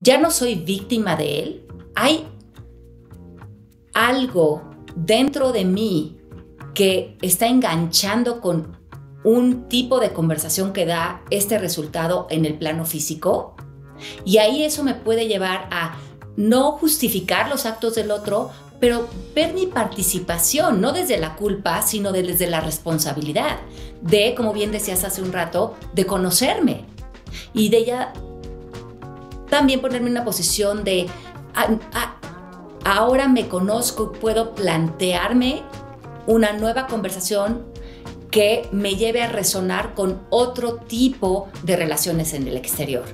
ya no soy víctima de él, hay algo dentro de mí que está enganchando con un tipo de conversación que da este resultado en el plano físico. Y ahí eso me puede llevar a no justificar los actos del otro, pero ver mi participación, no desde la culpa, sino desde la responsabilidad, de, como bien decías hace un rato, de conocerme y de ella también ponerme en una posición de, ah, ah, ahora me conozco y puedo plantearme una nueva conversación que me lleve a resonar con otro tipo de relaciones en el exterior.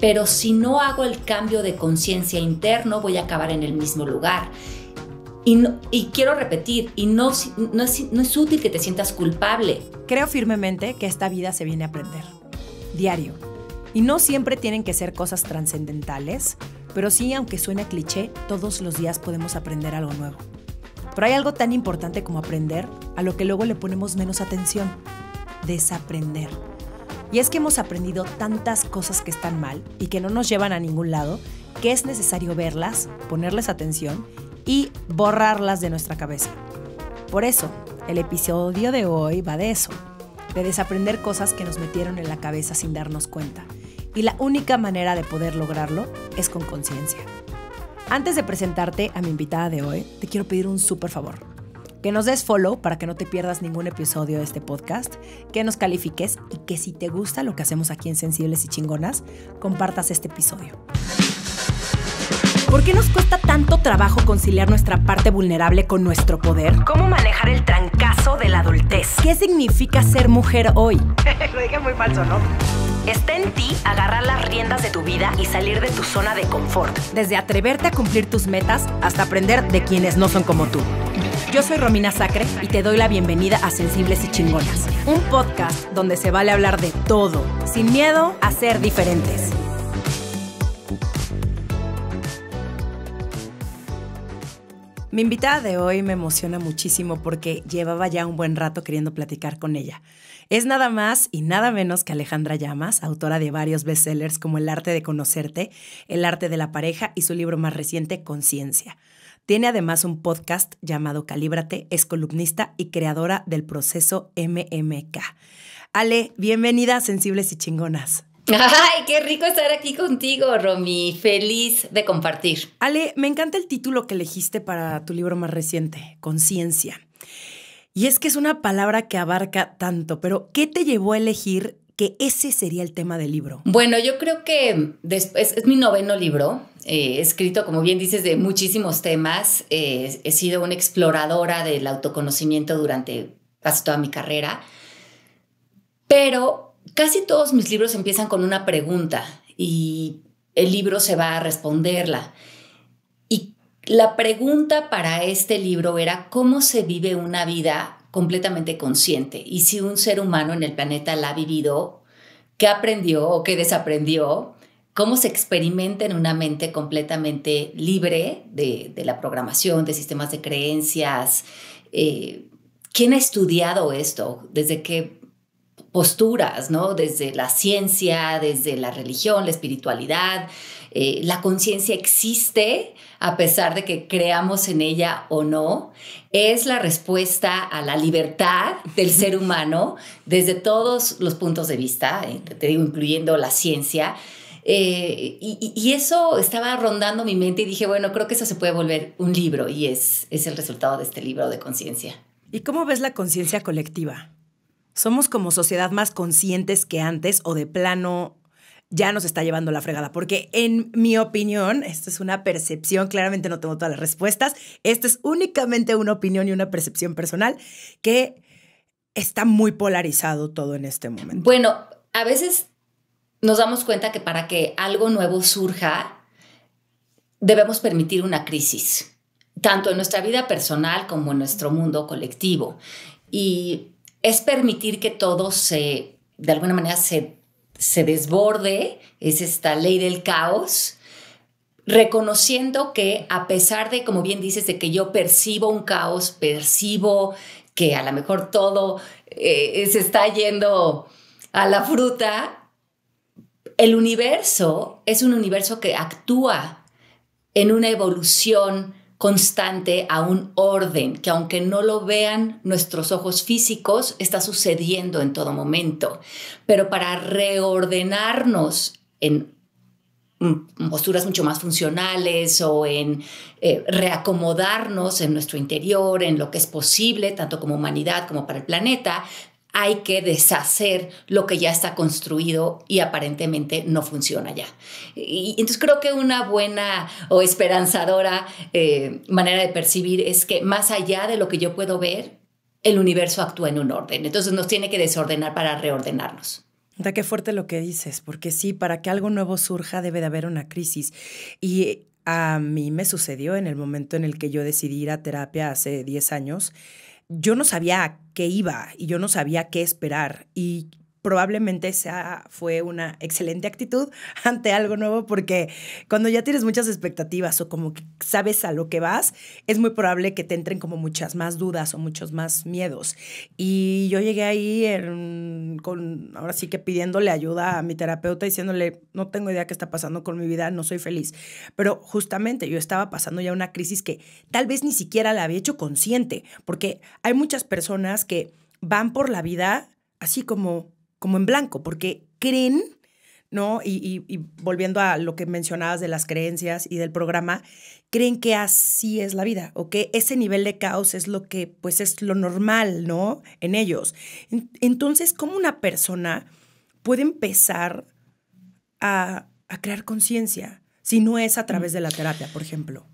Pero si no hago el cambio de conciencia interno, voy a acabar en el mismo lugar. Y, quiero repetir, y no, es, no es útil que te sientas culpable. Creo firmemente que esta vida se viene a aprender. Diario. Y no siempre tienen que ser cosas trascendentales, pero sí, aunque suene cliché, todos los días podemos aprender algo nuevo. Pero hay algo tan importante como aprender a lo que luego le ponemos menos atención. Desaprender. Y es que hemos aprendido tantas cosas que están mal y que no nos llevan a ningún lado, que es necesario verlas, ponerles atención y borrarlas de nuestra cabeza. Por eso, el episodio de hoy va de eso, de desaprender cosas que nos metieron en la cabeza sin darnos cuenta. Y la única manera de poder lograrlo es con conciencia. Antes de presentarte a mi invitada de hoy, te quiero pedir un súper favor. Que nos des follow para que no te pierdas ningún episodio de este podcast, que nos califiques y que si te gusta lo que hacemos aquí en Sensibles y Chingonas, compartas este episodio. ¿Por qué nos cuesta tanto trabajo conciliar nuestra parte vulnerable con nuestro poder? ¿Cómo manejar el trancazo de la adultez? ¿Qué significa ser mujer hoy? lo dije muy falso, ¿no? Está en ti agarrar las riendas de tu vida y salir de tu zona de confort. Desde atreverte a cumplir tus metas hasta aprender de quienes no son como tú. Yo soy Romina Sacre y te doy la bienvenida a Sensibles y Chingonas, un podcast donde se vale hablar de todo, sin miedo a ser diferentes. Mi invitada de hoy me emociona muchísimo porque llevaba ya un buen rato queriendo platicar con ella. Es nada más y nada menos que Alejandra Llamas, autora de varios bestsellers como El arte de conocerte, El arte de la pareja y su libro más reciente, Conciencia. Tiene además un podcast llamado Calíbrate, es columnista y creadora del proceso MMK. Ale, bienvenida a Sensibles y Chingonas. Ay, qué rico estar aquí contigo, Romy. Feliz de compartir. Ale, me encanta el título que elegiste para tu libro más reciente, Conciencia. Y es que es una palabra que abarca tanto, pero ¿qué te llevó a elegir que ese sería el tema del libro? Bueno, yo creo que después, es mi noveno libro, eh, escrito, como bien dices, de muchísimos temas. Eh, he sido una exploradora del autoconocimiento durante casi toda mi carrera, pero casi todos mis libros empiezan con una pregunta y el libro se va a responderla. La pregunta para este libro era cómo se vive una vida completamente consciente y si un ser humano en el planeta la ha vivido, qué aprendió o qué desaprendió, cómo se experimenta en una mente completamente libre de, la programación, de sistemas de creencias. Eh, ¿Quién ha estudiado esto? ¿Desde qué posturas? ¿no? Desde la ciencia, desde la religión, la espiritualidad. Eh, la conciencia existe a pesar de que creamos en ella o no, es la respuesta a la libertad del ser humano desde todos los puntos de vista, eh, te digo, incluyendo la ciencia. Eh, y, eso estaba rondando mi mente y dije, bueno, creo que eso se puede volver un libro y es, es el resultado de este libro de conciencia. ¿Y cómo ves la conciencia colectiva? ¿Somos como sociedad más conscientes que antes o de plano ya nos está llevando la fregada. Porque en mi opinión, esto es una percepción, claramente no tengo todas las respuestas, esto es únicamente una opinión y una percepción personal que está muy polarizado todo en este momento. Bueno, a veces nos damos cuenta que para que algo nuevo surja, debemos permitir una crisis, tanto en nuestra vida personal como en nuestro mundo colectivo. Y es permitir que todo se, de alguna manera, se se desborde, es esta ley del caos, reconociendo que a pesar de, como bien dices, de que yo percibo un caos, percibo que a lo mejor todo eh, se está yendo a la fruta, el universo es un universo que actúa en una evolución constante a un orden que aunque no lo vean nuestros ojos físicos, está sucediendo en todo momento. Pero para reordenarnos en posturas mucho más funcionales o en eh, reacomodarnos en nuestro interior, en lo que es posible, tanto como humanidad como para el planeta, hay que deshacer lo que ya está construido y aparentemente no funciona ya. Y, entonces creo que una buena o esperanzadora eh, manera de percibir es que más allá de lo que yo puedo ver, el universo actúa en un orden. Entonces nos tiene que desordenar para reordenarnos. Da qué fuerte lo que dices, porque sí, para que algo nuevo surja debe de haber una crisis. Y a mí me sucedió en el momento en el que yo decidí ir a terapia hace 10 años yo no sabía qué iba y yo no sabía qué esperar. Y probablemente esa fue una excelente actitud ante algo nuevo porque cuando ya tienes muchas expectativas o como sabes a lo que vas, es muy probable que te entren como muchas más dudas o muchos más miedos. Y yo llegué ahí con, ahora sí que pidiéndole ayuda a mi terapeuta, diciéndole, no tengo idea qué está pasando con mi vida, no soy feliz. Pero justamente yo estaba pasando ya una crisis que tal vez ni siquiera la había hecho consciente, porque hay muchas personas que van por la vida así como como en blanco, porque creen, ¿no? Y, volviendo a lo que mencionabas de las creencias y del programa, creen que así es la vida o que ese nivel de caos es lo que, pues, es lo normal, ¿no? En ellos. Entonces, ¿cómo una persona puede empezar a, a crear conciencia si no es a través de la terapia, por ejemplo?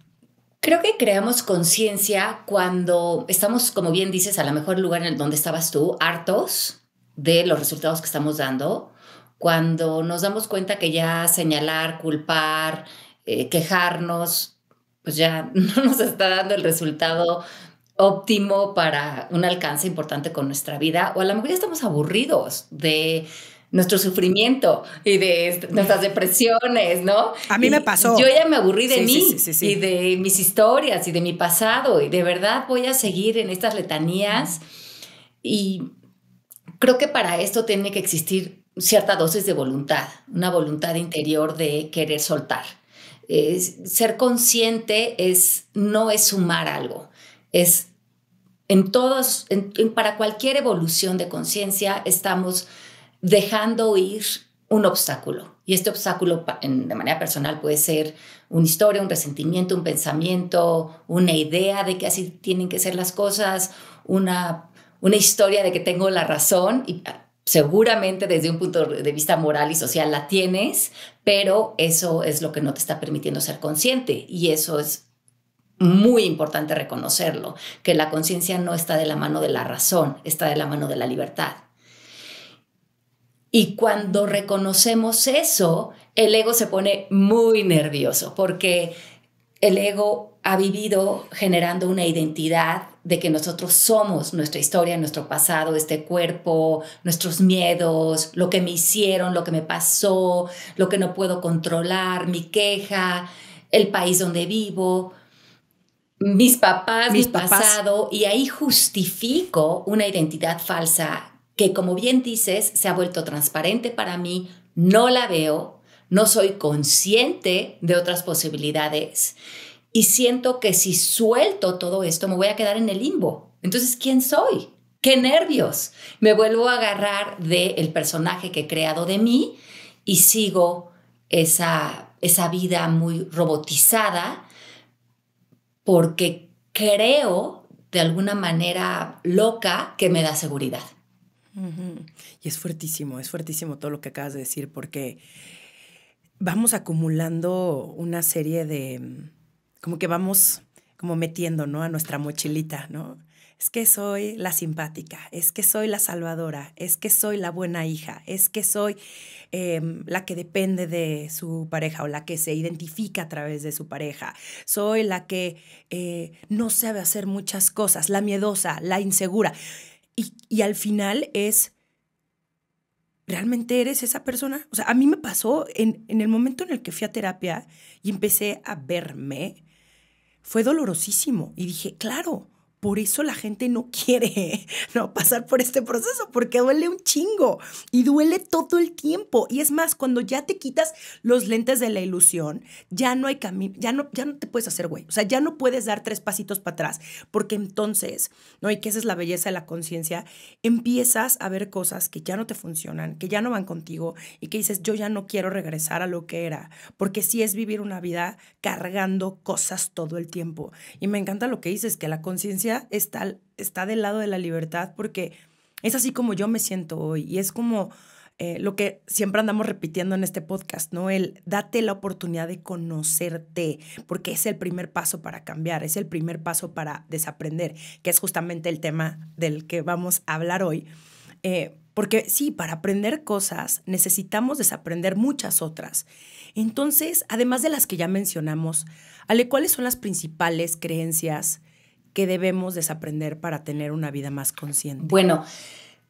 Creo que creamos conciencia cuando estamos, como bien dices, a lo mejor lugar en donde estabas tú, hartos de los resultados que estamos dando, cuando nos damos cuenta que ya señalar, culpar, eh, quejarnos, pues ya no nos está dando el resultado óptimo para un alcance importante con nuestra vida, o a lo mejor ya estamos aburridos de nuestro sufrimiento y de nuestras depresiones, ¿no? A mí me pasó. Yo ya me aburrí de mí y de mis historias y de mi pasado y de verdad voy a seguir en estas letanías y Creo que para esto tiene que existir cierta dosis de voluntad, una voluntad interior de querer soltar. ser consciente es, no es sumar algo, es en todos, para cualquier evolución de conciencia estamos dejando ir un obstáculo. Y este obstáculo de manera personal puede ser una historia, un resentimiento, un pensamiento, una idea de que así tienen que ser las cosas, una una historia de que tengo la razón y ah, seguramente desde un punto de vista moral y social la tienes, pero eso es lo que no te está permitiendo ser consciente y eso es muy importante reconocerlo, que la conciencia no está de la mano de la razón, está de la mano de la libertad. Y cuando reconocemos eso, el ego se pone muy nervioso porque el ego ha vivido generando una identidad de que nosotros somos nuestra historia, nuestro pasado, este cuerpo, nuestros miedos, lo que me hicieron, lo que me pasó, lo que no puedo controlar, mi queja, el país donde vivo, mis papás, mi pasado, y ahí justifico una identidad falsa que, como bien dices, se ha vuelto transparente para mí, no la veo, no soy consciente de otras posibilidades y siento que si suelto todo esto me voy a quedar en el limbo. Entonces, ¿quién soy? ¡Qué nervios! Me vuelvo a agarrar del personaje que he creado de mí y sigo esa, esa vida muy robotizada porque creo de alguna manera loca que me da seguridad. Y es fuertísimo, es fuertísimo todo lo que acabas de decir porque vamos acumulando una serie de, como que vamos como metiendo, ¿no? A nuestra mochilita, ¿no? Es que soy la simpática, es que soy la salvadora, es que soy la buena hija, es que soy em, la que depende de su pareja o la que se identifica a través de su pareja, soy la que eh, no sabe hacer muchas cosas, la miedosa, la insegura. Y, y al final es, ¿realmente eres esa persona? O sea, a mí me pasó en, en el momento en el que fui a terapia y empecé a verme, fue dolorosísimo. Y dije, claro, por eso la gente no quiere no pasar por este proceso, porque duele un chingo y duele todo el tiempo. Y es más, cuando ya te quitas los lentes de la ilusión, ya no hay camino, ya no, ya no te puedes hacer güey. O sea, ya no puedes dar tres pasitos para atrás, porque entonces, ¿no? Y que esa es la belleza de la conciencia, empiezas a ver cosas que ya no te funcionan, que ya no van contigo y que dices, yo ya no quiero regresar a lo que era, porque sí es vivir una vida cargando cosas todo el tiempo. Y me encanta lo que dices, que la conciencia está, está del lado de la libertad porque es así como yo me siento hoy y es como eh, lo que siempre andamos repitiendo en este podcast, ¿no? El date la oportunidad de conocerte, porque es el primer paso para cambiar, es el primer paso para desaprender, que es justamente el tema del que vamos a hablar hoy. Eh, porque sí, para aprender cosas necesitamos desaprender muchas otras. Entonces, además de las que ya mencionamos, Ale, ¿cuáles son las principales creencias que debemos desaprender para tener una vida más consciente? Bueno,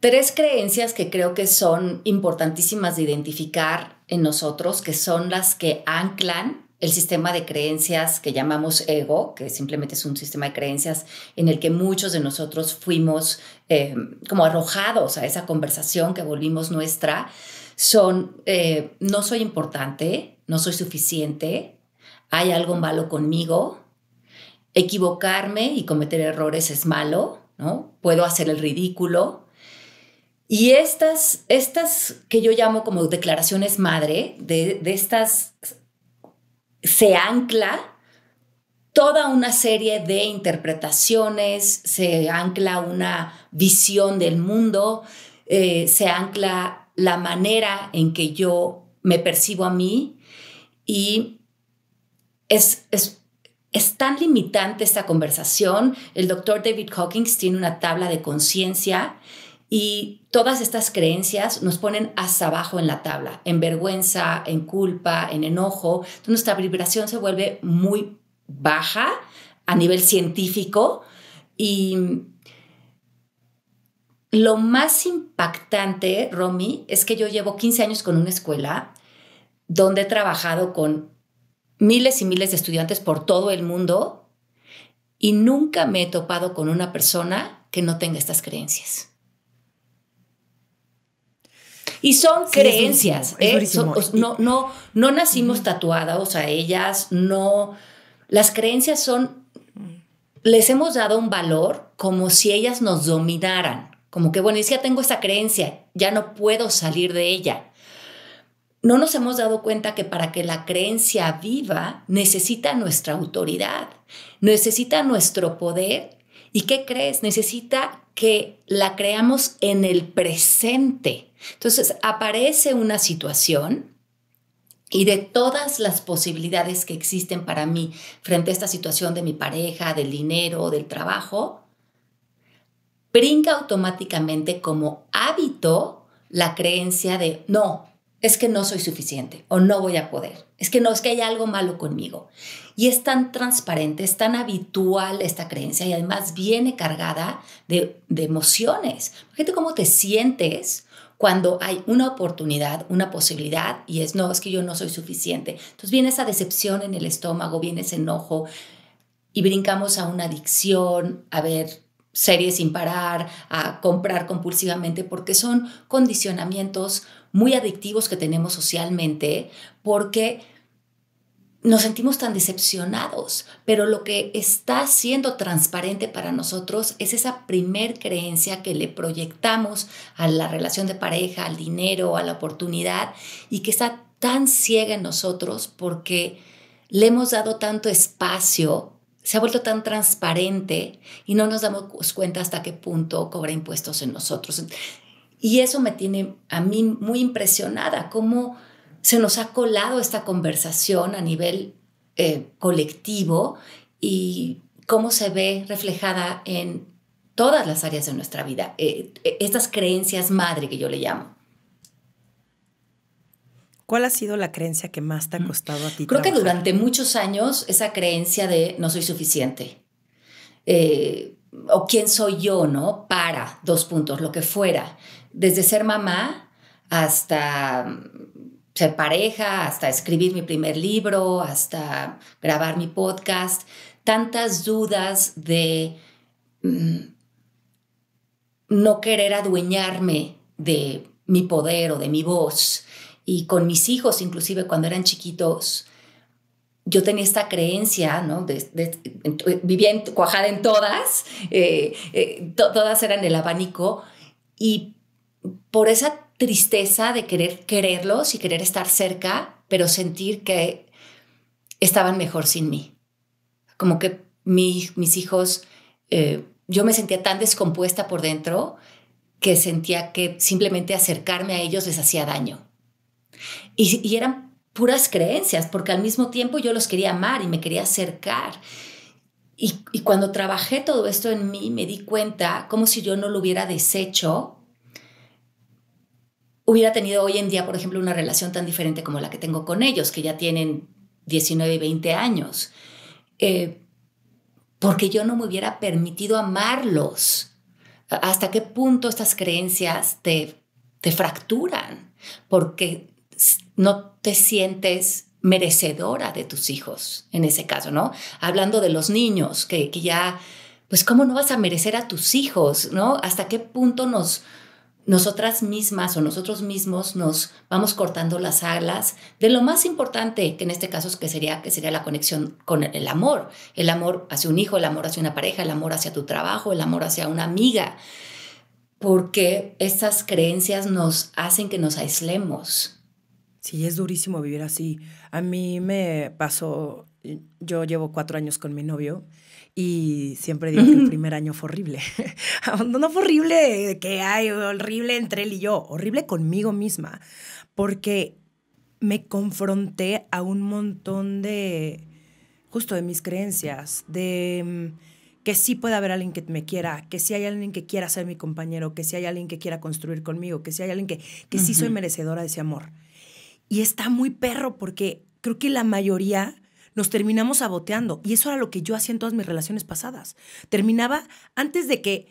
tres creencias que creo que son importantísimas de identificar en nosotros, que son las que anclan el sistema de creencias que llamamos ego, que simplemente es un sistema de creencias en el que muchos de nosotros fuimos eh, como arrojados a esa conversación que volvimos nuestra, son eh, no soy importante, no soy suficiente, hay algo malo conmigo, equivocarme y cometer errores es malo, ¿no? Puedo hacer el ridículo. Y estas, estas que yo llamo como declaraciones madre, de, estas se ancla toda una serie de interpretaciones, se ancla una visión del mundo, eh, se ancla la manera en que yo me percibo a mí y es, es es tan limitante esta conversación. El doctor David Hawkins tiene una tabla de conciencia y todas estas creencias nos ponen hasta abajo en la tabla, en vergüenza, en culpa, en enojo. Nuestra vibración se vuelve muy baja a nivel científico y lo más impactante, Romy, es que yo llevo 15 años con una escuela donde he trabajado con miles y miles de estudiantes por todo el mundo y nunca me he topado con una persona que no tenga estas creencias. Y son creencias, ¿eh? no, no, no nacimos tatuadas a ellas, no. Las creencias son, les hemos dado un valor como si ellas nos dominaran, como que, bueno, y si ya tengo esta creencia, ya no puedo salir de ella no nos hemos dado cuenta que para que la creencia viva necesita nuestra autoridad, necesita nuestro poder. ¿Y qué crees? Necesita que la creamos en el presente. Entonces aparece una situación y de todas las posibilidades que existen para mí frente a esta situación de mi pareja, del dinero, del trabajo, brinca automáticamente como hábito la creencia de, no, es que no soy suficiente o no voy a poder. Es que no, es que hay algo malo conmigo. Y es tan transparente, es tan habitual esta creencia y además viene cargada de, emociones. Fíjate cómo te sientes cuando hay una oportunidad, una posibilidad y es, no, es que yo no soy suficiente. Entonces viene esa decepción en el estómago, viene ese enojo y brincamos a una adicción, a ver series sin parar, a comprar compulsivamente, porque son condicionamientos muy adictivos que tenemos socialmente porque nos sentimos tan decepcionados, pero lo que está siendo transparente para nosotros es esa primer creencia que le proyectamos a la relación de pareja, al dinero, a la oportunidad y que está tan ciega en nosotros porque le hemos dado tanto espacio, se ha vuelto tan transparente y no nos damos cuenta hasta qué punto cobra impuestos en nosotros. Y eso me tiene a mí muy impresionada, cómo se nos ha colado esta conversación a nivel eh, colectivo y cómo se ve reflejada en todas las áreas de nuestra vida, eh, eh, estas creencias madre que yo le llamo. ¿Cuál ha sido la creencia que más te ha mm. costado a ti? Creo que durante muchos años esa creencia de no soy suficiente. O quién soy yo, ¿no? Para, dos puntos, lo que fuera desde ser mamá hasta ser pareja, hasta escribir mi primer libro, hasta grabar mi podcast, tantas dudas de mm, no querer adueñarme de mi poder o de mi voz. Y con mis hijos, inclusive cuando eran chiquitos, yo tenía esta creencia, ¿no? vivía en, cuajada en todas, eh, eh, todas eran el abanico, y por esa tristeza de querer quererlos y querer estar cerca, pero sentir que estaban mejor sin mí. Como que mis hijos, eh, yo me sentía tan descompuesta por dentro que sentía que simplemente acercarme a ellos les hacía daño. Y, y eran puras creencias, porque al mismo tiempo yo los quería amar y me quería acercar. Y, cuando trabajé todo esto en mí, me di cuenta como si yo no lo hubiera deshecho, hubiera tenido hoy en día, por ejemplo, una relación tan diferente como la que tengo con ellos, que ya tienen 19 y 20 años. Eh, porque yo no me hubiera permitido amarlos. ¿Hasta qué punto estas creencias te, te fracturan? Porque no te sientes merecedora de tus hijos, en ese caso, ¿no? Hablando de los niños, que, que ya, pues, ¿cómo no vas a merecer a tus hijos, ¿no? ¿Hasta qué punto nos, nosotras mismas o nosotros mismos nos vamos cortando las alas de lo más importante, que en este caso es que sería, que sería la conexión con el amor, el amor hacia un hijo, el amor hacia una pareja, el amor hacia tu trabajo, el amor hacia una amiga, porque estas creencias nos hacen que nos aislemos. Sí, es durísimo vivir así. A mí me pasó, yo llevo cuatro años con mi novio y siempre digo que el primer año fue horrible. no fue horrible que hay, horrible entre él y yo, horrible conmigo misma, porque me confronté a un montón de, justo de mis creencias, de mm, que sí puede haber alguien que me quiera, que sí hay alguien que quiera ser mi compañero, que sí hay alguien que quiera construir conmigo, que sí hay alguien que, que sí soy merecedora de ese amor. Y está muy perro porque creo que la mayoría nos terminamos saboteando. Y eso era lo que yo hacía en todas mis relaciones pasadas. Terminaba antes de que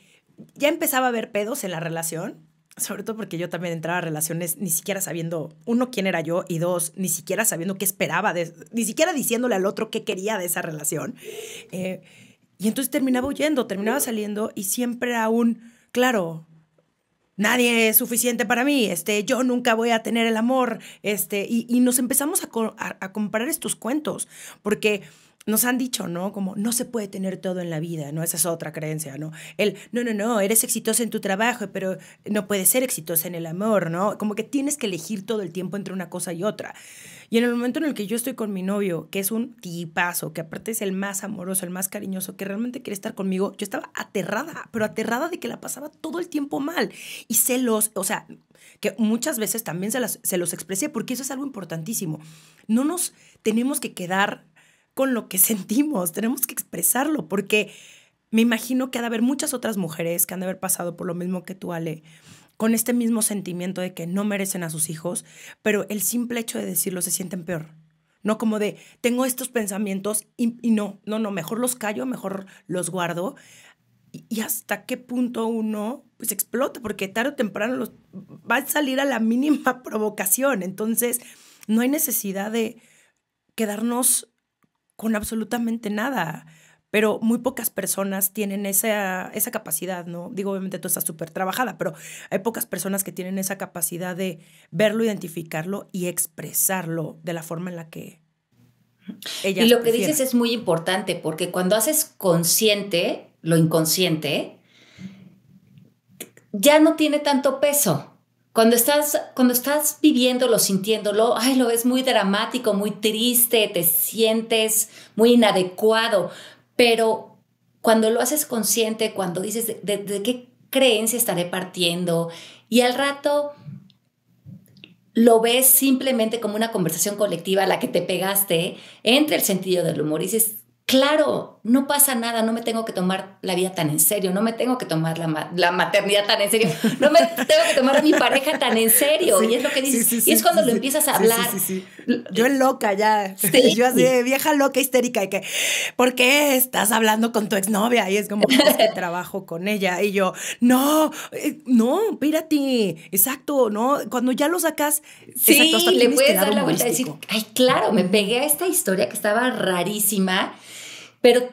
ya empezaba a haber pedos en la relación, sobre todo porque yo también entraba a relaciones ni siquiera sabiendo, uno, quién era yo y dos, ni siquiera sabiendo qué esperaba, de, ni siquiera diciéndole al otro qué quería de esa relación. Eh, y entonces terminaba huyendo, terminaba saliendo y siempre un, claro, nadie es suficiente para mí, este, yo nunca voy a tener el amor, este, y, nos empezamos a, a, comparar estos cuentos, porque nos han dicho, ¿no? Como no se puede tener todo en la vida, ¿no? Esa es otra creencia, ¿no? El, no, no, no, eres exitosa en tu trabajo, pero no puedes ser exitosa en el amor, ¿no? Como que tienes que elegir todo el tiempo entre una cosa y otra. Y en el momento en el que yo estoy con mi novio, que es un tipazo, que aparte es el más amoroso, el más cariñoso, que realmente quiere estar conmigo, yo estaba aterrada, pero aterrada de que la pasaba todo el tiempo mal. Y celos, o sea, que muchas veces también se, se los expresé, porque eso es algo importantísimo. No nos tenemos que quedar con lo que sentimos, tenemos que expresarlo, porque me imagino que ha de haber muchas otras mujeres que han de haber pasado por lo mismo que tú, Ale, con este mismo sentimiento de que no merecen a sus hijos, pero el simple hecho de decirlo se sienten peor. No como de, tengo estos pensamientos y, no, no, no, mejor los callo, mejor los guardo. Y, hasta qué punto uno pues explota, porque tarde o temprano va a salir a la mínima provocación. Entonces, no hay necesidad de quedarnos con absolutamente nada pero muy pocas personas tienen esa, esa capacidad, ¿no? Digo, obviamente tú estás súper trabajada, pero hay pocas personas que tienen esa capacidad de verlo, identificarlo y expresarlo de la forma en la que ella Y lo que dices es muy importante, porque cuando haces consciente lo inconsciente, ya no tiene tanto peso. Cuando estás, cuando estás viviéndolo, sintiéndolo, ay, lo ves muy dramático, muy triste, te sientes muy inadecuado, pero cuando lo haces consciente, cuando dices de, qué creencia estaré partiendo y al rato lo ves simplemente como una conversación colectiva a la que te pegaste entre el sentido del humor y dices, claro, no pasa nada, no me tengo que tomar la vida tan en serio, no me tengo que tomar la, la maternidad tan en serio, no me tengo que tomar a mi pareja tan en serio. y es lo que dices. y es cuando lo empiezas a hablar. Yo loca ya. Yo así vieja loca histérica y que, ¿por qué estás hablando con tu exnovia? Y es como, es que trabajo con ella. Y yo, no, eh, no, espérate. Exacto, ¿no? Cuando ya lo sacas, sí, le puedes dar la vuelta y decir, ay, claro, me pegué a esta historia que estaba rarísima pero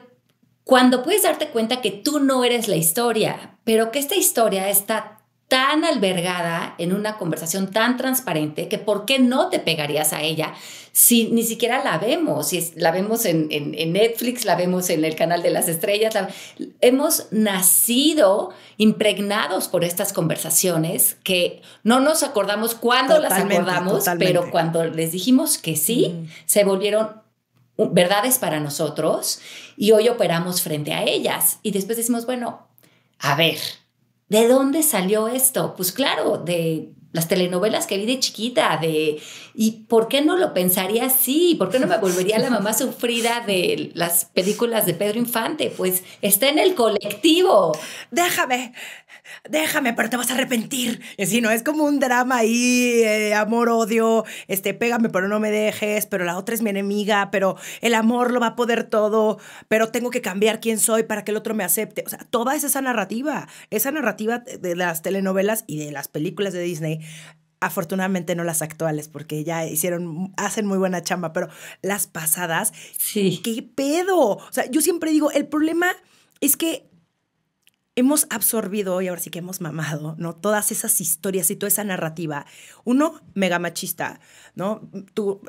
cuando puedes darte cuenta que tú no eres la historia, pero que esta historia está tan albergada en una conversación tan transparente que ¿por qué no te pegarías a ella si ni siquiera la vemos? Si la vemos en, Netflix, la vemos en el canal de las estrellas, hemos nacido impregnados por estas conversaciones que no nos acordamos cuándo las acordamos, pero cuando les dijimos que sí, se volvieron verdades para nosotros y hoy operamos frente a ellas. Y después decimos, bueno, a ver, ¿de dónde salió esto? Pues claro, de las telenovelas que vi de chiquita, de ¿y por qué no lo pensaría así? ¿Por qué no me volvería la mamá sufrida de las películas de Pedro Infante? Pues está en el colectivo. Déjame, déjame, pero te vas a arrepentir. Y ¿no? Es como un drama ahí, eh, amor, odio, este, pégame, pero no me dejes, pero la otra es mi enemiga, pero el amor lo va a poder todo, pero tengo que cambiar quién soy para que el otro me acepte. O sea, toda esa narrativa, esa narrativa de las telenovelas y de las películas de Disney afortunadamente no las actuales, porque ya hicieron, hacen muy buena chamba, pero las pasadas, sí. ¿qué pedo? O sea, yo siempre digo, el problema es que hemos absorbido y ahora sí que hemos mamado, ¿no? Todas esas historias y toda esa narrativa. Uno, mega machista, ¿no? Tú,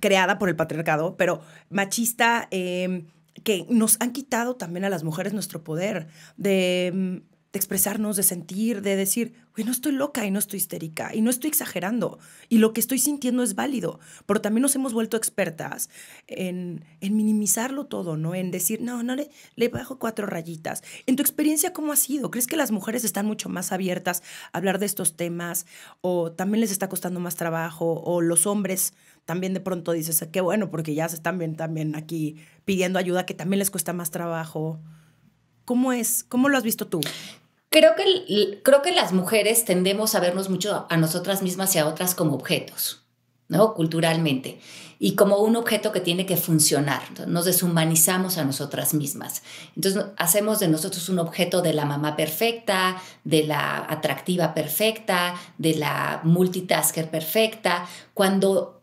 creada por el patriarcado, pero machista em, que nos han quitado también a las mujeres nuestro poder de de expresarnos, de sentir, de decir, güey, no estoy loca y no estoy histérica y no estoy exagerando y lo que estoy sintiendo es válido, pero también nos hemos vuelto expertas en, en minimizarlo todo, ¿no? En decir, no, no le, le bajo cuatro rayitas. En tu experiencia, ¿cómo ha sido? ¿Crees que las mujeres están mucho más abiertas a hablar de estos temas o también les está costando más trabajo o los hombres también de pronto dices, qué bueno, porque ya se están bien también aquí pidiendo ayuda que también les cuesta más trabajo? ¿Cómo es? ¿Cómo lo has visto tú? Creo que, creo que las mujeres tendemos a vernos mucho a nosotras mismas y a otras como objetos, ¿no? Culturalmente. Y como un objeto que tiene que funcionar. Nos deshumanizamos a nosotras mismas. Entonces hacemos de nosotros un objeto de la mamá perfecta, de la atractiva perfecta, de la multitasker perfecta, cuando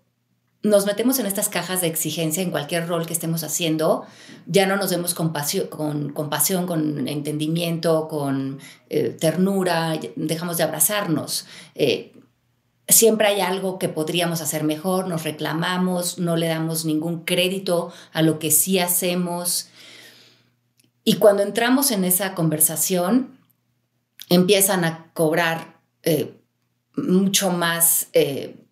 nos metemos en estas cajas de exigencia en cualquier rol que estemos haciendo, ya no nos vemos con, con compasión, con entendimiento, con eh, ternura, dejamos de abrazarnos. Eh, siempre hay algo que podríamos hacer mejor, nos reclamamos, no le damos ningún crédito a lo que sí hacemos. Y cuando entramos en esa conversación, empiezan a cobrar eh, mucho más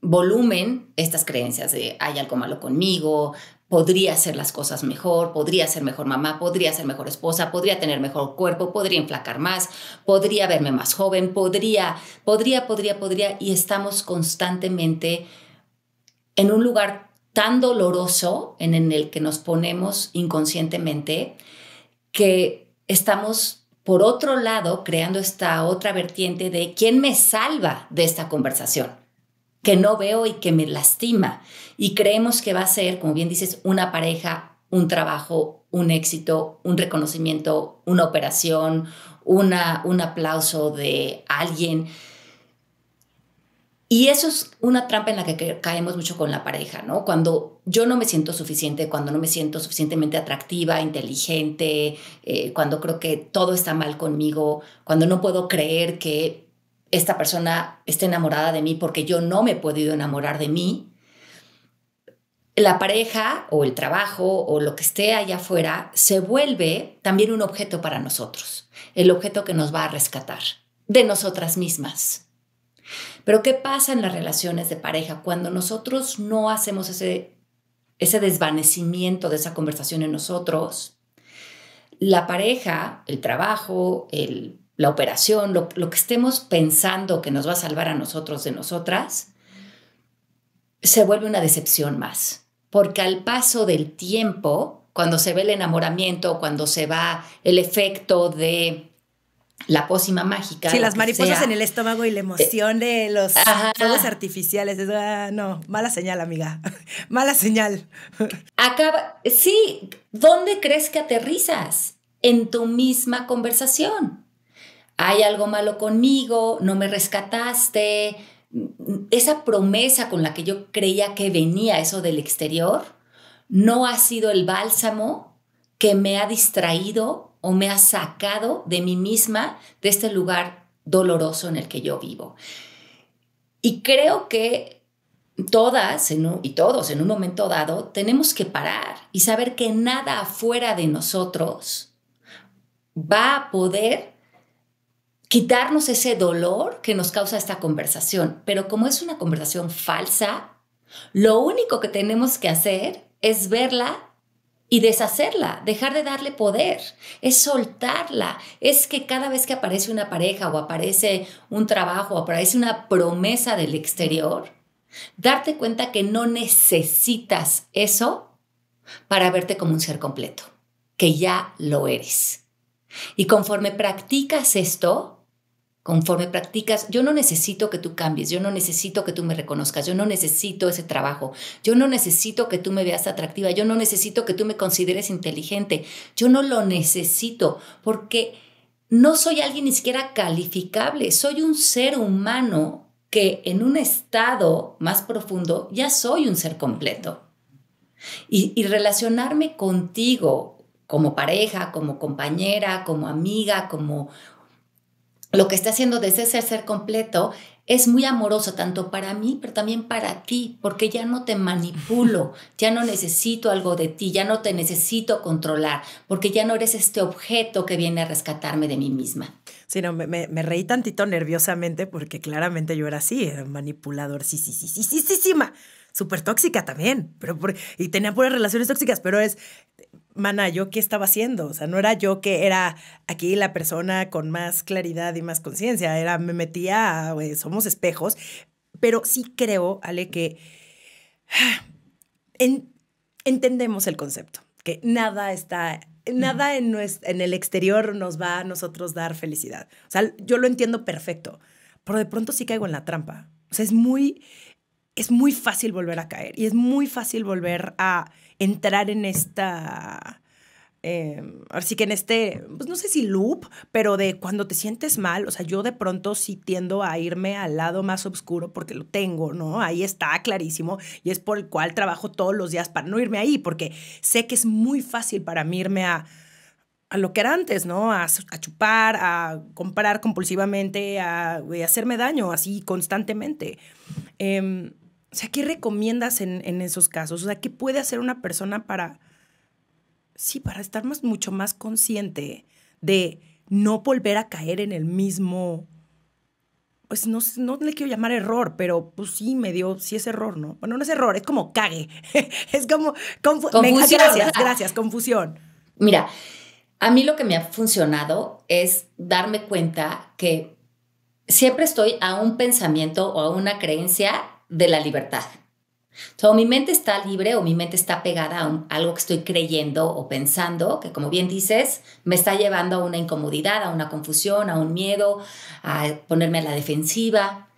volumen estas creencias de hay algo malo conmigo, podría hacer las cosas mejor, podría ser mejor mamá, podría ser mejor esposa, podría tener mejor cuerpo, podría enflacar más, podría verme más joven, podría, podría, podría, podría, y estamos constantemente en un lugar tan doloroso en el que nos ponemos inconscientemente que estamos por otro lado creando esta otra vertiente de quién me salva de esta conversación que no veo y que me lastima. Y creemos que va a ser, como bien dices, una pareja, un trabajo, un éxito, un reconocimiento, una operación, una, un aplauso de alguien. Y eso es una trampa en la que caemos mucho con la pareja, ¿no? Cuando yo no me siento suficiente, cuando no me siento suficientemente atractiva, inteligente, eh, cuando creo que todo está mal conmigo, cuando no puedo creer que esta persona esté enamorada de mí porque yo no me he podido enamorar de mí, la pareja o el trabajo o lo que esté allá afuera se vuelve también un objeto para nosotros, el objeto que nos va a rescatar de nosotras mismas. Pero ¿qué pasa en las relaciones de pareja cuando nosotros no hacemos ese, ese desvanecimiento de esa conversación en nosotros? La pareja, el trabajo, la operación, lo, que estemos pensando que nos va a salvar a nosotros de nosotras, se vuelve una decepción más. Porque al paso del tiempo, cuando se ve el enamoramiento, cuando se va el efecto de la pócima mágica. Sí, las mariposas en el estómago y la emoción de los fuegos artificiales. Ah, no, mala señal, amiga. mala señal. Acaba, sí, ¿dónde crees que aterrizas? En tu misma conversación hay algo malo conmigo, no me rescataste. Esa promesa con la que yo creía que venía eso del exterior no ha sido el bálsamo que me ha distraído o me ha sacado de mí misma, de este lugar doloroso en el que yo vivo. Y creo que todas y todos en un momento dado tenemos que parar y saber que nada afuera de nosotros va a poder quitarnos ese dolor que nos causa esta conversación. Pero como es una conversación falsa, lo único que tenemos que hacer es verla y deshacerla, dejar de darle poder, es soltarla, es que cada vez que aparece una pareja o aparece un trabajo o aparece una promesa del exterior, darte cuenta que no necesitas eso para verte como un ser completo, que ya lo eres. Y conforme practicas esto, conforme practicas, yo no necesito que tú cambies, yo no necesito que tú me reconozcas, yo no necesito ese trabajo, yo no necesito que tú me veas atractiva, yo no necesito que tú me consideres inteligente, yo no lo necesito porque no soy alguien ni siquiera calificable, soy un ser humano que en un estado más profundo ya soy un ser completo. Y, relacionarme contigo como pareja, como compañera, como amiga, como lo que está haciendo desde ese ser completo es muy amoroso tanto para mí, pero también para ti, porque ya no te manipulo, ya no necesito algo de ti, ya no te necesito controlar, porque ya no eres este objeto que viene a rescatarme de mí misma. Sí, no, me, me, reí tantito nerviosamente porque claramente yo era así, era manipulador, sí, sí, sí, sí, sí, sí, sí, súper tóxica también, pero y tenía puras relaciones tóxicas, pero es, mana, ¿yo qué estaba haciendo? O sea, no era yo que era aquí la persona con más claridad y más conciencia, era, me metía, somos espejos, pero sí creo, Ale, que entendemos el concepto, que nada está, nada en, en el exterior nos va a nosotros dar felicidad. O sea, yo lo entiendo perfecto, pero de pronto sí caigo en la trampa. O sea, es muy, es muy fácil volver a caer y es muy fácil volver a entrar en esta, eh, así que en este, pues no sé si loop, pero de cuando te sientes mal, o sea, yo de pronto sí tiendo a irme al lado más oscuro porque lo tengo, ¿no? Ahí está clarísimo y es por el cual trabajo todos los días para no irme ahí, porque sé que es muy fácil para mí irme a a lo que era antes, ¿no? A, chupar, a comprar compulsivamente, a, hacerme daño así constantemente. Em, o sea, ¿qué recomiendas en, esos casos? O sea, ¿qué puede hacer una persona para, sí, para estar más, mucho más consciente de no volver a caer en el mismo, pues no, no le quiero llamar error, pero pues sí me dio, sí es error, ¿no? Bueno, no es error, es como cague. es como, confusión. gracias, gracias, confusión. Mira, a mí lo que me ha funcionado es darme cuenta que siempre estoy a un pensamiento o a una creencia de la libertad. O mi mente está libre o mi mente está pegada a, algo que estoy creyendo o pensando, que como bien dices, me está llevando a una incomodidad, a una confusión, a un miedo, a ponerme a la defensiva.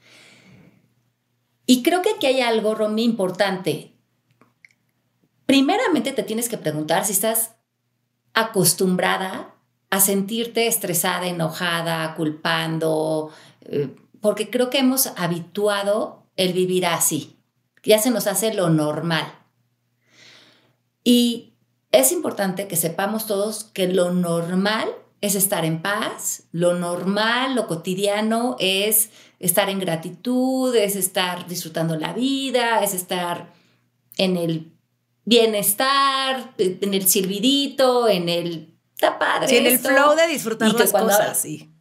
Y creo que aquí hay algo, Romy, importante. Primeramente te tienes que preguntar si estás acostumbrada a sentirte estresada, enojada, culpando, eh, porque creo que hemos habituado el vivir así. Ya se nos hace lo normal. Y es importante que sepamos todos que lo normal es estar en paz, lo normal, lo cotidiano es estar en gratitud, es estar disfrutando la vida, es estar en el bienestar, en el silbidito, en el... Está padre. Sí, en el flow de disfrutar las cosas, sí.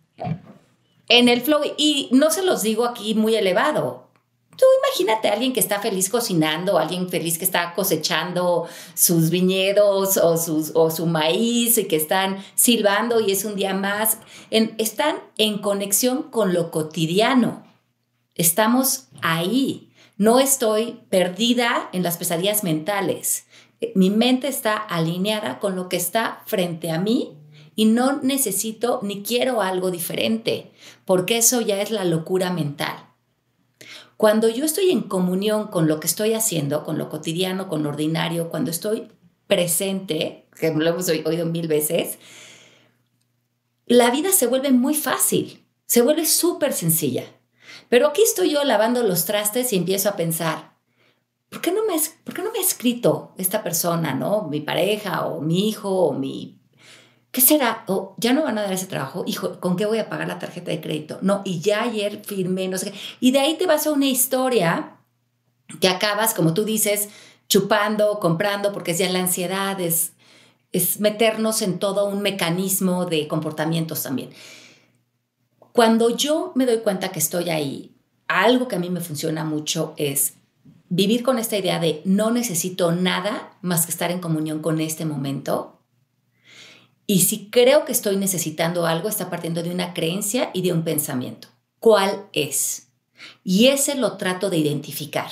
En el flow, y no se los digo aquí muy elevado, Tú imagínate a alguien que está feliz cocinando, alguien feliz que está cosechando sus viñedos o, sus, o su maíz y que están silbando y es un día más. están en conexión con lo cotidiano. Estamos ahí. No estoy perdida en las pesadillas mentales. Mi mente está alineada con lo que está frente a mí y no necesito ni quiero algo diferente, porque eso ya es la locura mental. Cuando yo estoy en comunión con lo que estoy haciendo, con lo cotidiano, con lo ordinario, cuando estoy presente, que lo hemos oído mil veces, la vida se vuelve muy fácil, se vuelve súper sencilla. Pero aquí estoy yo lavando los trastes y empiezo a pensar, ¿por qué no me, por qué no me ha escrito esta persona, no? Mi pareja o mi hijo o mi... ¿Qué será? O ya no van a dar ese trabajo, hijo, ¿con qué voy a pagar la tarjeta de crédito? No, y ya ayer firmé, no sé qué. Y de ahí te vas a una historia que acabas, como tú dices, chupando, comprando, porque es ya la ansiedad, es, es meternos en todo un mecanismo de comportamientos también. Cuando yo me doy cuenta que estoy ahí, algo que a mí me funciona mucho es vivir con esta idea de no necesito nada más que estar en comunión con este momento. Y si creo que estoy necesitando algo, está partiendo de una creencia y de un pensamiento. ¿Cuál es? Y ese lo trato de identificar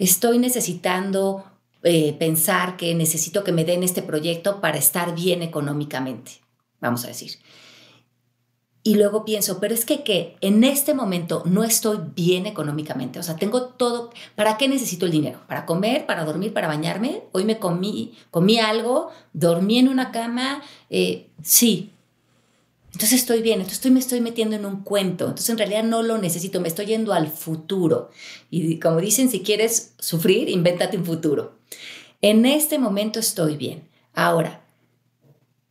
estoy necesitando eh, pensar que necesito que me den este proyecto para estar bien económicamente, vamos a decir. Y luego pienso, pero es que, que en este momento no estoy bien económicamente, o sea, tengo todo, ¿para qué necesito el dinero? ¿Para comer, para dormir, para bañarme? Hoy me comí, comí algo, dormí en una cama, eh, sí, entonces estoy bien, entonces me estoy metiendo en un cuento, entonces en realidad no lo necesito, me estoy yendo al futuro. Y como dicen, si quieres sufrir, invéntate un futuro. En este momento estoy bien. Ahora,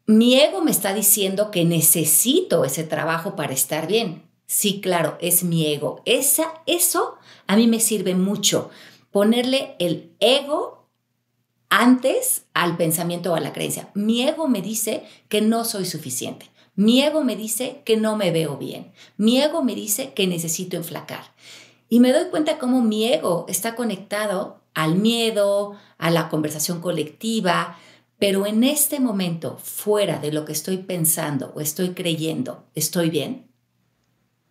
mi ego me está diciendo que necesito ese trabajo para estar bien. Sí, claro, es mi ego. Esa, eso a mí me sirve mucho. Ponerle el ego antes al pensamiento o a la creencia. Mi ego me dice que no soy suficiente. Mi ego me dice que no me veo bien. Mi ego me dice que necesito enflacar. Y me doy cuenta cómo mi ego está conectado al miedo, a la conversación colectiva, pero en este momento, fuera de lo que estoy pensando o estoy creyendo, ¿estoy bien?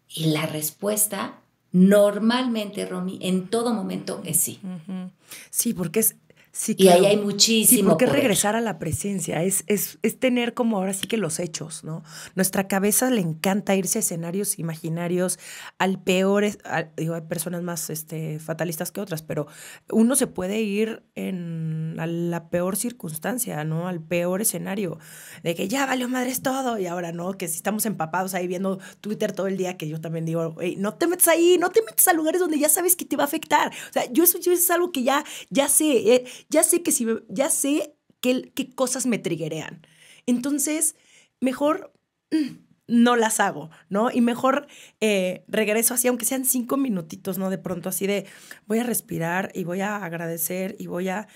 Y la respuesta normalmente, Romy, en todo momento es sí. Sí, porque es y ahí hay muchísimo. Sí, porque regresar a la presencia, es, es, es, tener como ahora sí que los hechos, ¿no? Nuestra cabeza le encanta irse a escenarios imaginarios, al peor, digo, hay personas más este, fatalistas que otras, pero uno se puede ir en la peor circunstancia, ¿no? Al peor escenario, de que ya valió madres todo y ahora no, que si estamos empapados ahí viendo Twitter todo el día, que yo también digo, no te metes ahí, no te metes a lugares donde ya sabes que te va a afectar. O sea, yo eso, yo eso es algo que ya, ya sé. Eh, ya sé que si ya sé qué, qué cosas me triguerean. Entonces, mejor mm, no las hago, ¿no? Y mejor eh, regreso así, aunque sean cinco minutitos, ¿no? De pronto así de voy a respirar y voy a agradecer y voy a,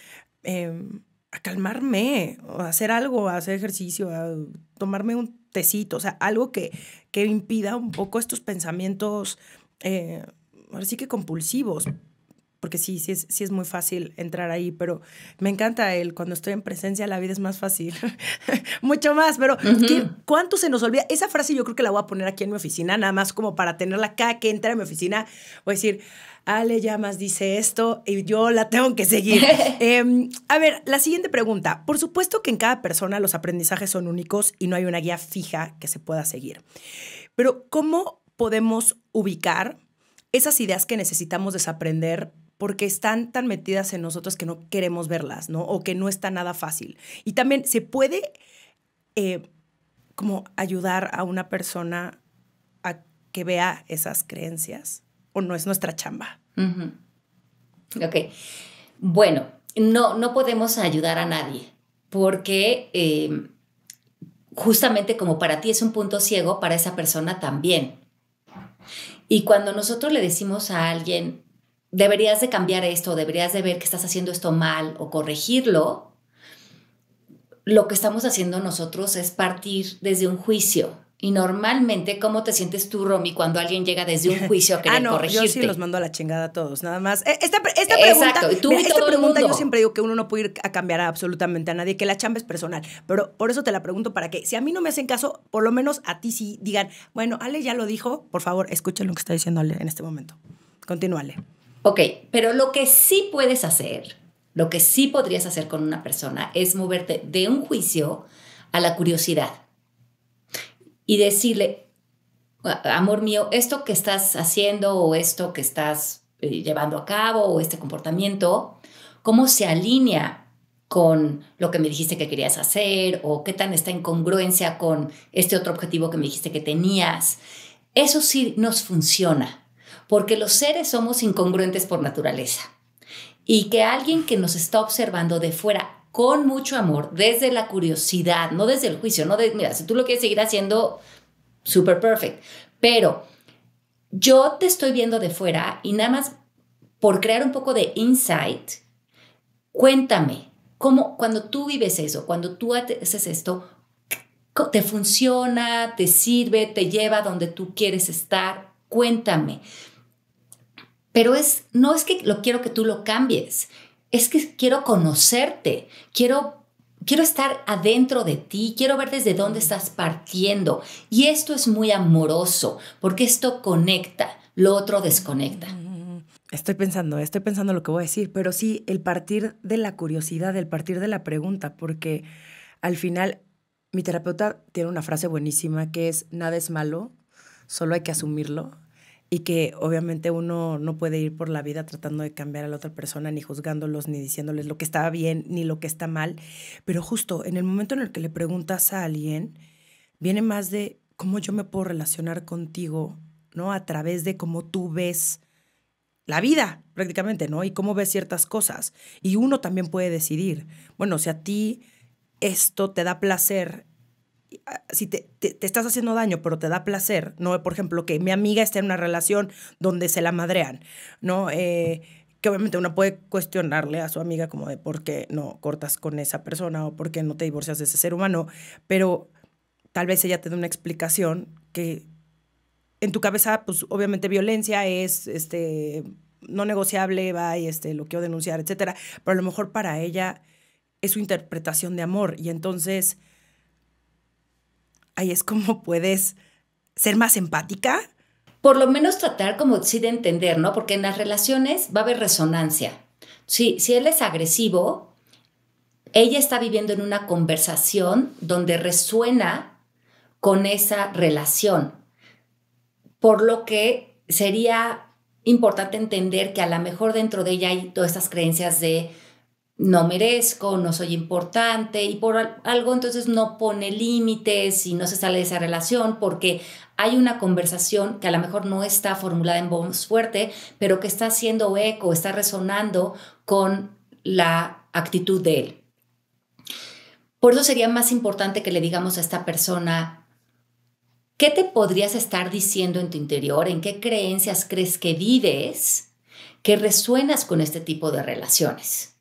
em, a calmarme, a hacer algo, a hacer ejercicio, a tomarme un tecito, o sea, algo que, que impida un poco estos pensamientos, eh, ahora sí que compulsivos, porque sí, sí es, sí es muy fácil entrar ahí, pero me encanta él, cuando estoy en presencia la vida es más fácil, mucho más, pero ¿cuánto se nos olvida? Esa frase yo creo que la voy a poner aquí en mi oficina, nada más como para tenerla acá, que entra en mi oficina, voy a decir, Ale Llamas dice esto y yo la tengo que seguir. Em, a ver, la siguiente pregunta. Por supuesto que en cada persona los aprendizajes son únicos y no hay una guía fija que se pueda seguir, pero ¿cómo podemos ubicar esas ideas que necesitamos desaprender porque están tan metidas en nosotros que no queremos verlas, ¿no? O que no está nada fácil. Y también se puede eh, como ayudar a una persona a que vea esas creencias, o no es nuestra chamba. Ok. Bueno, no, no podemos ayudar a nadie, porque eh, justamente como para ti es un punto ciego, para esa persona también. Y cuando nosotros le decimos a alguien, deberías de cambiar esto, deberías de ver que estás haciendo esto mal o corregirlo, lo que estamos haciendo nosotros es partir desde un juicio. Y normalmente, ¿cómo te sientes tú, Romy, cuando alguien llega desde un juicio a querer ah, no, corregirte? Yo sí los mando a la chingada a todos, nada más. Eh, esta, esta pregunta, Exacto, y esta pregunta yo siempre digo que uno no puede ir a cambiar a absolutamente a nadie, que la chamba es personal. Pero por eso te la pregunto para que, si a mí no me hacen caso, por lo menos a ti sí digan, bueno, Ale ya lo dijo, por favor, escuchen lo que está diciendo Ale en este momento. Continúale. Ok, pero lo que sí puedes hacer, lo que sí podrías hacer con una persona es moverte de un juicio a la curiosidad y decirle, amor mío, esto que estás haciendo o esto que estás eh, llevando a cabo o este comportamiento, ¿cómo se alinea con lo que me dijiste que querías hacer o qué tan está en congruencia con este otro objetivo que me dijiste que tenías? Eso sí nos funciona porque los seres somos incongruentes por naturaleza. y que alguien que nos está observando de fuera con mucho amor, desde la curiosidad, no desde el juicio, no de, mira, si tú lo quieres seguir haciendo, super perfect, pero yo te estoy viendo de fuera y nada más por crear un poco de insight, cuéntame, cómo cuando tú vives eso, cuando tú haces esto, te funciona, te sirve, te lleva donde tú quieres estar, cuéntame. Pero es, no es que lo quiero que tú lo cambies, es que quiero conocerte, quiero, quiero estar adentro de ti, quiero ver desde dónde estás partiendo. Y esto es muy amoroso, porque esto conecta, lo otro desconecta. Estoy pensando, estoy pensando lo que voy a decir, pero sí, el partir de la curiosidad, el partir de la pregunta, porque al final mi terapeuta tiene una frase buenísima que es, nada es malo, solo hay que asumirlo y que obviamente uno no puede ir por la vida tratando de cambiar a la otra persona, ni juzgándolos, ni diciéndoles lo que está bien, ni lo que está mal, pero justo en el momento en el que le preguntas a alguien, viene más de cómo yo me puedo relacionar contigo, ¿no? A través de cómo tú ves la vida prácticamente, ¿no? Y cómo ves ciertas cosas. Y uno también puede decidir, bueno, si a ti esto te da placer, si te, estás haciendo daño, pero te da placer, ¿no? Por ejemplo, que mi amiga esté en una relación donde se la madrean, ¿no? Eh, que obviamente uno puede cuestionarle a su amiga como de por qué no cortas con esa persona o por qué no te divorcias de ese ser humano, pero tal vez ella te dé una explicación que en tu cabeza, pues obviamente violencia es este no negociable, va y este lo quiero denunciar, etcétera, pero a lo mejor para ella es su interpretación de amor. Y entonces, ahí es como puedes ser más empática. Por lo menos tratar como sí de entender, ¿no? Porque en las relaciones va a haber resonancia. Si, si él es agresivo, ella está viviendo en una conversación donde resuena con esa relación. Por lo que sería importante entender que a lo mejor dentro de ella hay todas estas creencias de no merezco, no soy importante y por algo entonces no pone límites y no se sale de esa relación porque hay una conversación que a lo mejor no está formulada en voz fuerte, pero que está haciendo eco, está resonando con la actitud de él. Por eso sería más importante que le digamos a esta persona, ¿qué te podrías estar diciendo en tu interior? ¿En qué creencias crees que vives que resuenas con este tipo de relaciones?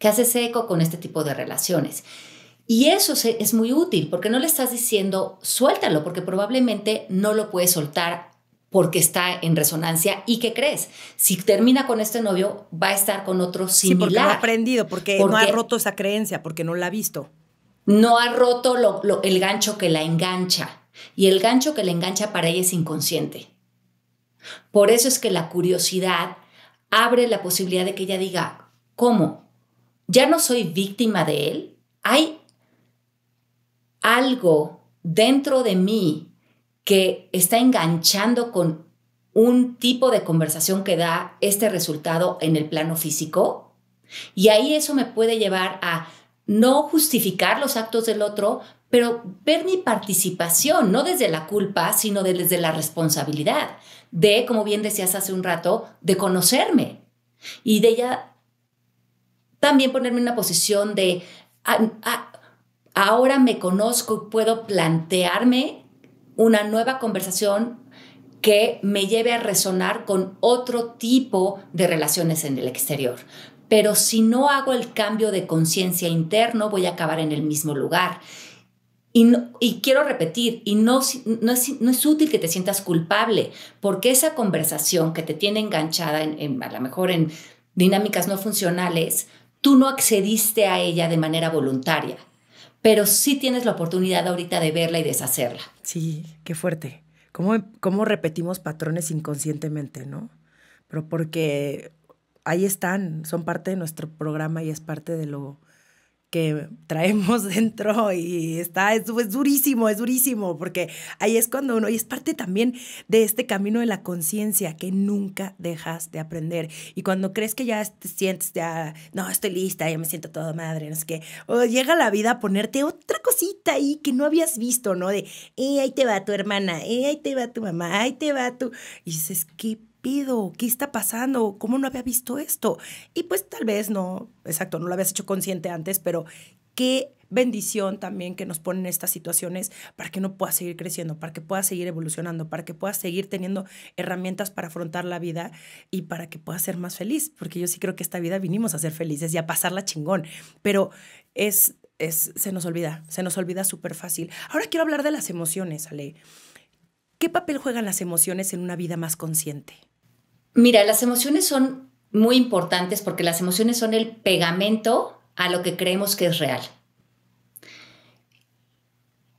Que haces eco con este tipo de relaciones. Y eso es muy útil porque no le estás diciendo suéltalo, porque probablemente no lo puedes soltar porque está en resonancia. ¿Y qué crees? Si termina con este novio, va a estar con otro similar. Sí, porque no ha aprendido, porque, no ha roto esa creencia, porque no la ha visto. No ha roto el gancho que la engancha. Y el gancho que la engancha para ella es inconsciente. Por eso es que la curiosidad abre la posibilidad de que ella diga, ¿cómo? Ya no soy víctima de él, hay algo dentro de mí que está enganchando con un tipo de conversación que da este resultado en el plano físico. Y ahí eso me puede llevar a no justificar los actos del otro, pero ver mi participación, no desde la culpa, sino desde la responsabilidad, de, como bien decías hace un rato, de conocerme y de ella también ponerme en una posición de, ah, ah, ahora me conozco y puedo plantearme una nueva conversación que me lleve a resonar con otro tipo de relaciones en el exterior. Pero si no hago el cambio de conciencia interno, voy a acabar en el mismo lugar. Y, y, quiero repetir, y no, no, es, no, es, útil que te sientas culpable, porque esa conversación que te tiene enganchada, en, a lo mejor en dinámicas no funcionales, tú no accediste a ella de manera voluntaria, pero sí tienes la oportunidad ahorita de verla y deshacerla. Sí, qué fuerte. ¿Cómo, cómo repetimos patrones inconscientemente, no? Pero porque ahí están, son parte de nuestro programa y es parte de lo, que traemos dentro y está, es, durísimo, es durísimo, porque ahí es cuando uno, y es parte también de este camino de la conciencia que nunca dejas de aprender. Y cuando crees que ya te sientes, ya, no, estoy lista, ya me siento toda madre, no sé qué, o llega la vida a ponerte otra cosita ahí que no habías visto, ¿no? De, eh, ahí te va tu hermana, eh, ahí te va tu mamá, ahí te va tu... Y dices, ¿qué pido? ¿Qué está pasando? ¿Cómo no había visto esto? Y pues tal vez no, exacto, no lo habías hecho consciente antes, pero qué bendición también que nos ponen estas situaciones para que no puedas seguir creciendo, para que puedas seguir evolucionando, para que puedas seguir teniendo herramientas para afrontar la vida y para que puedas ser más feliz, porque yo sí creo que esta vida vinimos a ser felices y a pasarla chingón, pero es, es se nos olvida, se nos olvida súper fácil. Ahora quiero hablar de las emociones, Ale. ¿Qué papel juegan las emociones en una vida más consciente? Mira, las emociones son muy importantes porque las emociones son el pegamento a lo que creemos que es real.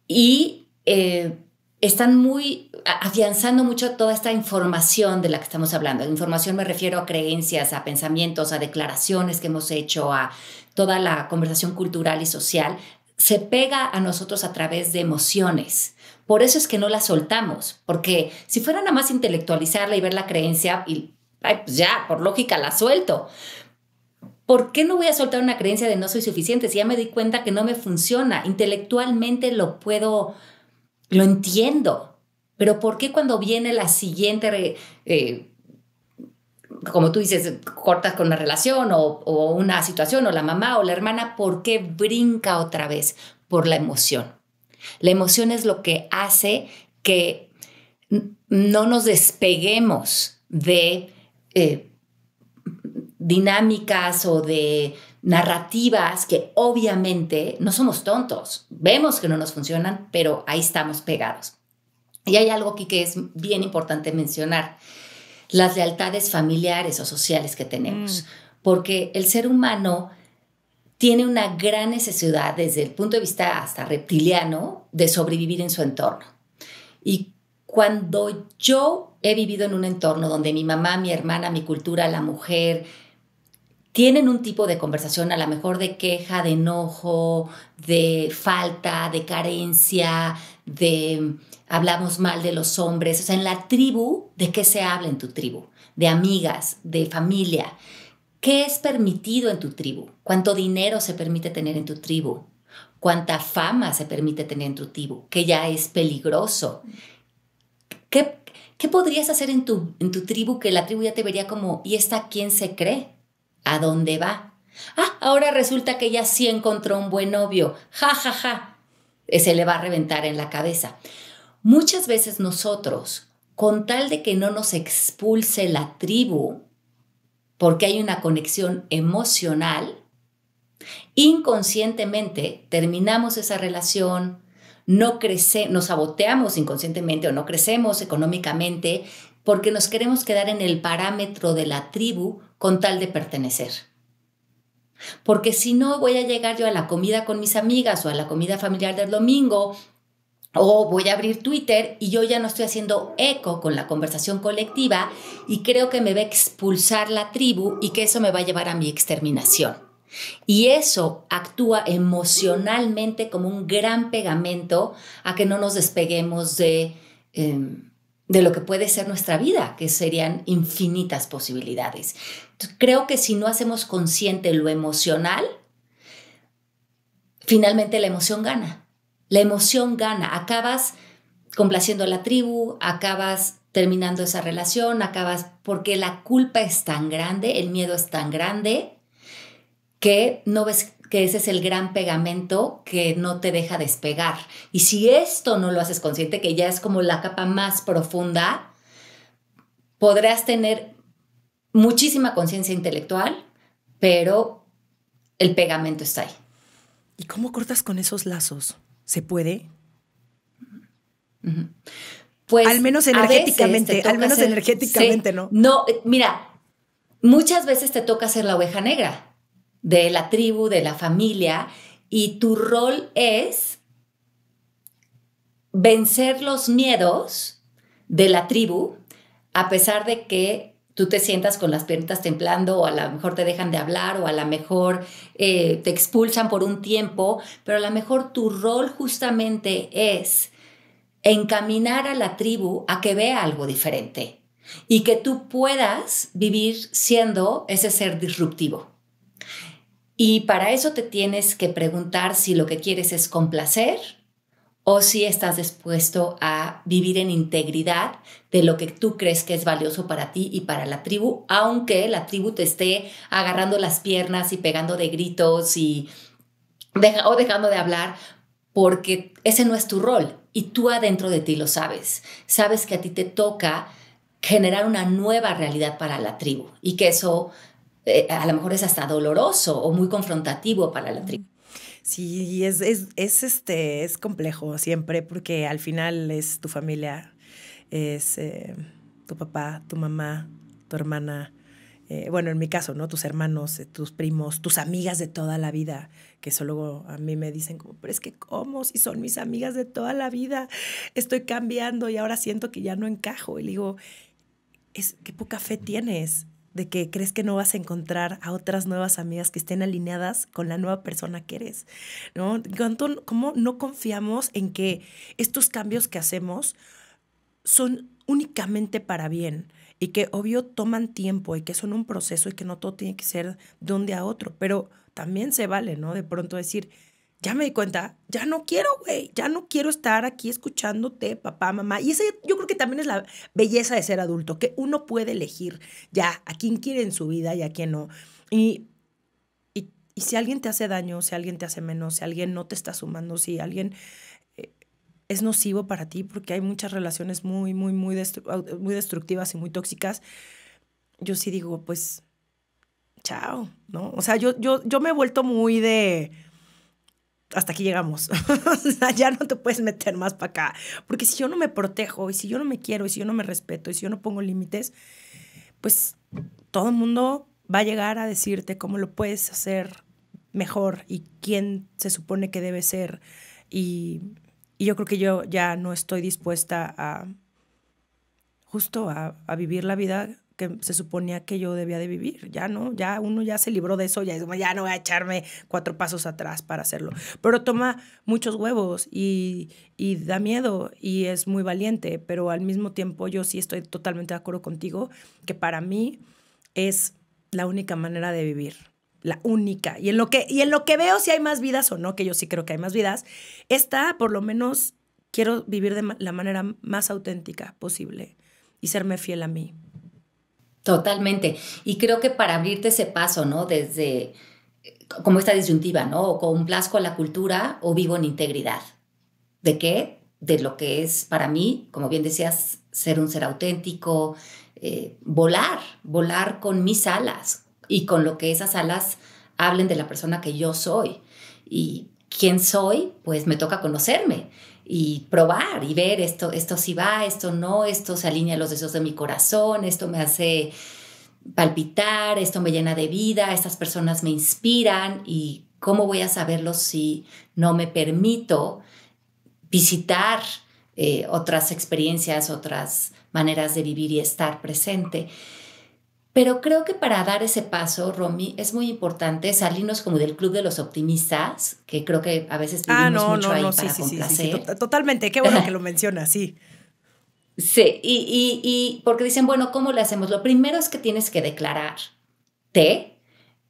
Y eh, están muy afianzando mucho toda esta información de la que estamos hablando. Información me refiero a creencias, a pensamientos, a declaraciones que hemos hecho, a toda la conversación cultural y social. Se pega a nosotros a través de emociones. Por eso es que no la soltamos, porque si fuera nada más intelectualizarla y ver la creencia, y pues ya, por lógica la suelto. ¿Por qué no voy a soltar una creencia de no soy suficiente si ya me di cuenta que no me funciona? Intelectualmente lo puedo, lo entiendo, pero ¿por qué cuando viene la siguiente, eh, como tú dices, cortas con una relación o, o una situación o la mamá o la hermana, ¿por qué brinca otra vez? Por la emoción. La emoción es lo que hace que no nos despeguemos de eh, dinámicas o de narrativas que obviamente no somos tontos, vemos que no nos funcionan, pero ahí estamos pegados. Y hay algo aquí que es bien importante mencionar, las lealtades familiares o sociales que tenemos, mm. porque el ser humano tiene una gran necesidad desde el punto de vista hasta reptiliano de sobrevivir en su entorno. Y cuando yo he vivido en un entorno donde mi mamá, mi hermana, mi cultura, la mujer, tienen un tipo de conversación a lo mejor de queja, de enojo, de falta, de carencia, de hablamos mal de los hombres. O sea, en la tribu, ¿de qué se habla en tu tribu? De amigas, de familia. ¿Qué es permitido en tu tribu? ¿Cuánto dinero se permite tener en tu tribu? ¿Cuánta fama se permite tener en tu tribu? Que ya es peligroso. ¿Qué, qué podrías hacer en tu, en tu tribu que la tribu ya te vería como, ¿y esta quién se cree? ¿A dónde va? Ah, ahora resulta que ella sí encontró un buen novio. Ja, ja, ja. Se le va a reventar en la cabeza. Muchas veces nosotros, con tal de que no nos expulse la tribu, porque hay una conexión emocional, inconscientemente terminamos esa relación, no crece, nos saboteamos inconscientemente o no crecemos económicamente porque nos queremos quedar en el parámetro de la tribu con tal de pertenecer. Porque si no, voy a llegar yo a la comida con mis amigas o a la comida familiar del domingo o voy a abrir Twitter y yo ya no estoy haciendo eco con la conversación colectiva y creo que me va a expulsar la tribu y que eso me va a llevar a mi exterminación. Y eso actúa emocionalmente como un gran pegamento a que no nos despeguemos de... Em, de lo que puede ser nuestra vida, que serían infinitas posibilidades. creo que si no hacemos consciente lo emocional, finalmente la emoción gana. La emoción gana. Acabas complaciendo a la tribu, acabas terminando esa relación, acabas porque la culpa es tan grande, el miedo es tan grande que no ves que ese es el gran pegamento que no te deja despegar. Y si esto no lo haces consciente, que ya es como la capa más profunda, podrás tener muchísima conciencia intelectual, pero el pegamento está ahí. ¿Y cómo cortas con esos lazos? ¿Se puede? Pues al menos energéticamente, al menos energéticamente, ¿no? No, eh, mira, muchas veces te toca ser la oveja negra de la tribu, de la familia, y tu rol es vencer los miedos de la tribu, a pesar de que tú te sientas con las piernas templando o a lo mejor te dejan de hablar o a lo mejor eh, te expulsan por un tiempo, pero a lo mejor tu rol justamente es encaminar a la tribu a que vea algo diferente y que tú puedas vivir siendo ese ser disruptivo. Y para eso te tienes que preguntar si lo que quieres es complacer o si estás dispuesto a vivir en integridad de lo que tú crees que es valioso para ti y para la tribu, aunque la tribu te esté agarrando las piernas y pegando de gritos y o dejando de hablar, porque ese no es tu rol y tú adentro de ti lo sabes. Sabes que a ti te toca generar una nueva realidad para la tribu y que eso eh, a lo mejor es hasta doloroso o muy confrontativo para la tribu. Sí, es, es, es, este, es complejo siempre porque al final es tu familia, es eh, tu papá, tu mamá, tu hermana, eh, bueno, en mi caso, ¿no? Tus hermanos, eh, tus primos, tus amigas de toda la vida, que eso luego a mí me dicen como, pero es que ¿cómo? Si son mis amigas de toda la vida, estoy cambiando y ahora siento que ya no encajo. Y le digo, es, qué poca fe tienes de que crees que no vas a encontrar a otras nuevas amigas que estén alineadas con la nueva persona que eres, ¿no? ¿Cómo no confiamos en que estos cambios que hacemos son únicamente para bien? y que obvio toman tiempo y que son un proceso y que no todo tiene que ser de un día a otro, pero también se vale, ¿no? De pronto decir, ya me di cuenta, ya no quiero, güey, ya no quiero estar aquí escuchándote, papá, mamá. Y ese yo creo que también es la belleza de ser adulto, que uno puede elegir ya a quién quiere en su vida y a quién no. Y, y, y si alguien te hace daño, si alguien te hace menos, si alguien no te está sumando, si alguien eh, es nocivo para ti, porque hay muchas relaciones muy, muy, muy, muy destructivas y muy tóxicas, yo sí digo, pues, chao, ¿no? O sea, yo, yo, yo me he vuelto muy de hasta aquí llegamos. ya no te puedes meter más para acá. Porque si yo no me protejo y si yo no me quiero y si yo no me respeto y si yo no pongo límites, pues todo el mundo va a llegar a decirte cómo lo puedes hacer mejor y quién se supone que debe ser. Y, y yo creo que yo ya no estoy dispuesta a justo a, a vivir la vida se suponía que yo debía de vivir. Ya no, ya uno ya se libró de eso, ya, ya no voy a echarme cuatro pasos atrás para hacerlo. Pero toma muchos huevos y, y da miedo y es muy valiente, pero al mismo tiempo yo sí estoy totalmente de acuerdo contigo que para mí es la única manera de vivir la única. Y en lo que, y en lo que veo si hay más vidas o no, que yo sí creo que hay más vidas, esta por lo menos quiero vivir de la manera más auténtica posible y serme fiel a mí. Totalmente. Y creo que para abrirte ese paso, ¿no? Desde como esta disyuntiva, ¿no? O complazco a la cultura o vivo en integridad. ¿De qué? De lo que es para mí, como bien decías, ser un ser auténtico, eh, volar, volar con mis alas y con lo que esas alas hablen de la persona que yo soy. Y quién soy, pues me toca conocerme y probar y ver esto, esto sí va, esto no, esto se alinea a los deseos de mi corazón, esto me hace palpitar, esto me llena de vida, estas personas me inspiran y cómo voy a saberlo si no me permito visitar eh, otras experiencias, otras maneras de vivir y estar presente. Pero creo que para dar ese paso, Romy, es muy importante salirnos como del club de los optimistas, que creo que a veces ah, vivimos mucho ahí para complacer. totalmente, qué bueno que lo mencionas, sí. Sí, y, y, porque dicen, bueno, ¿cómo le hacemos? Lo primero es que tienes que declararte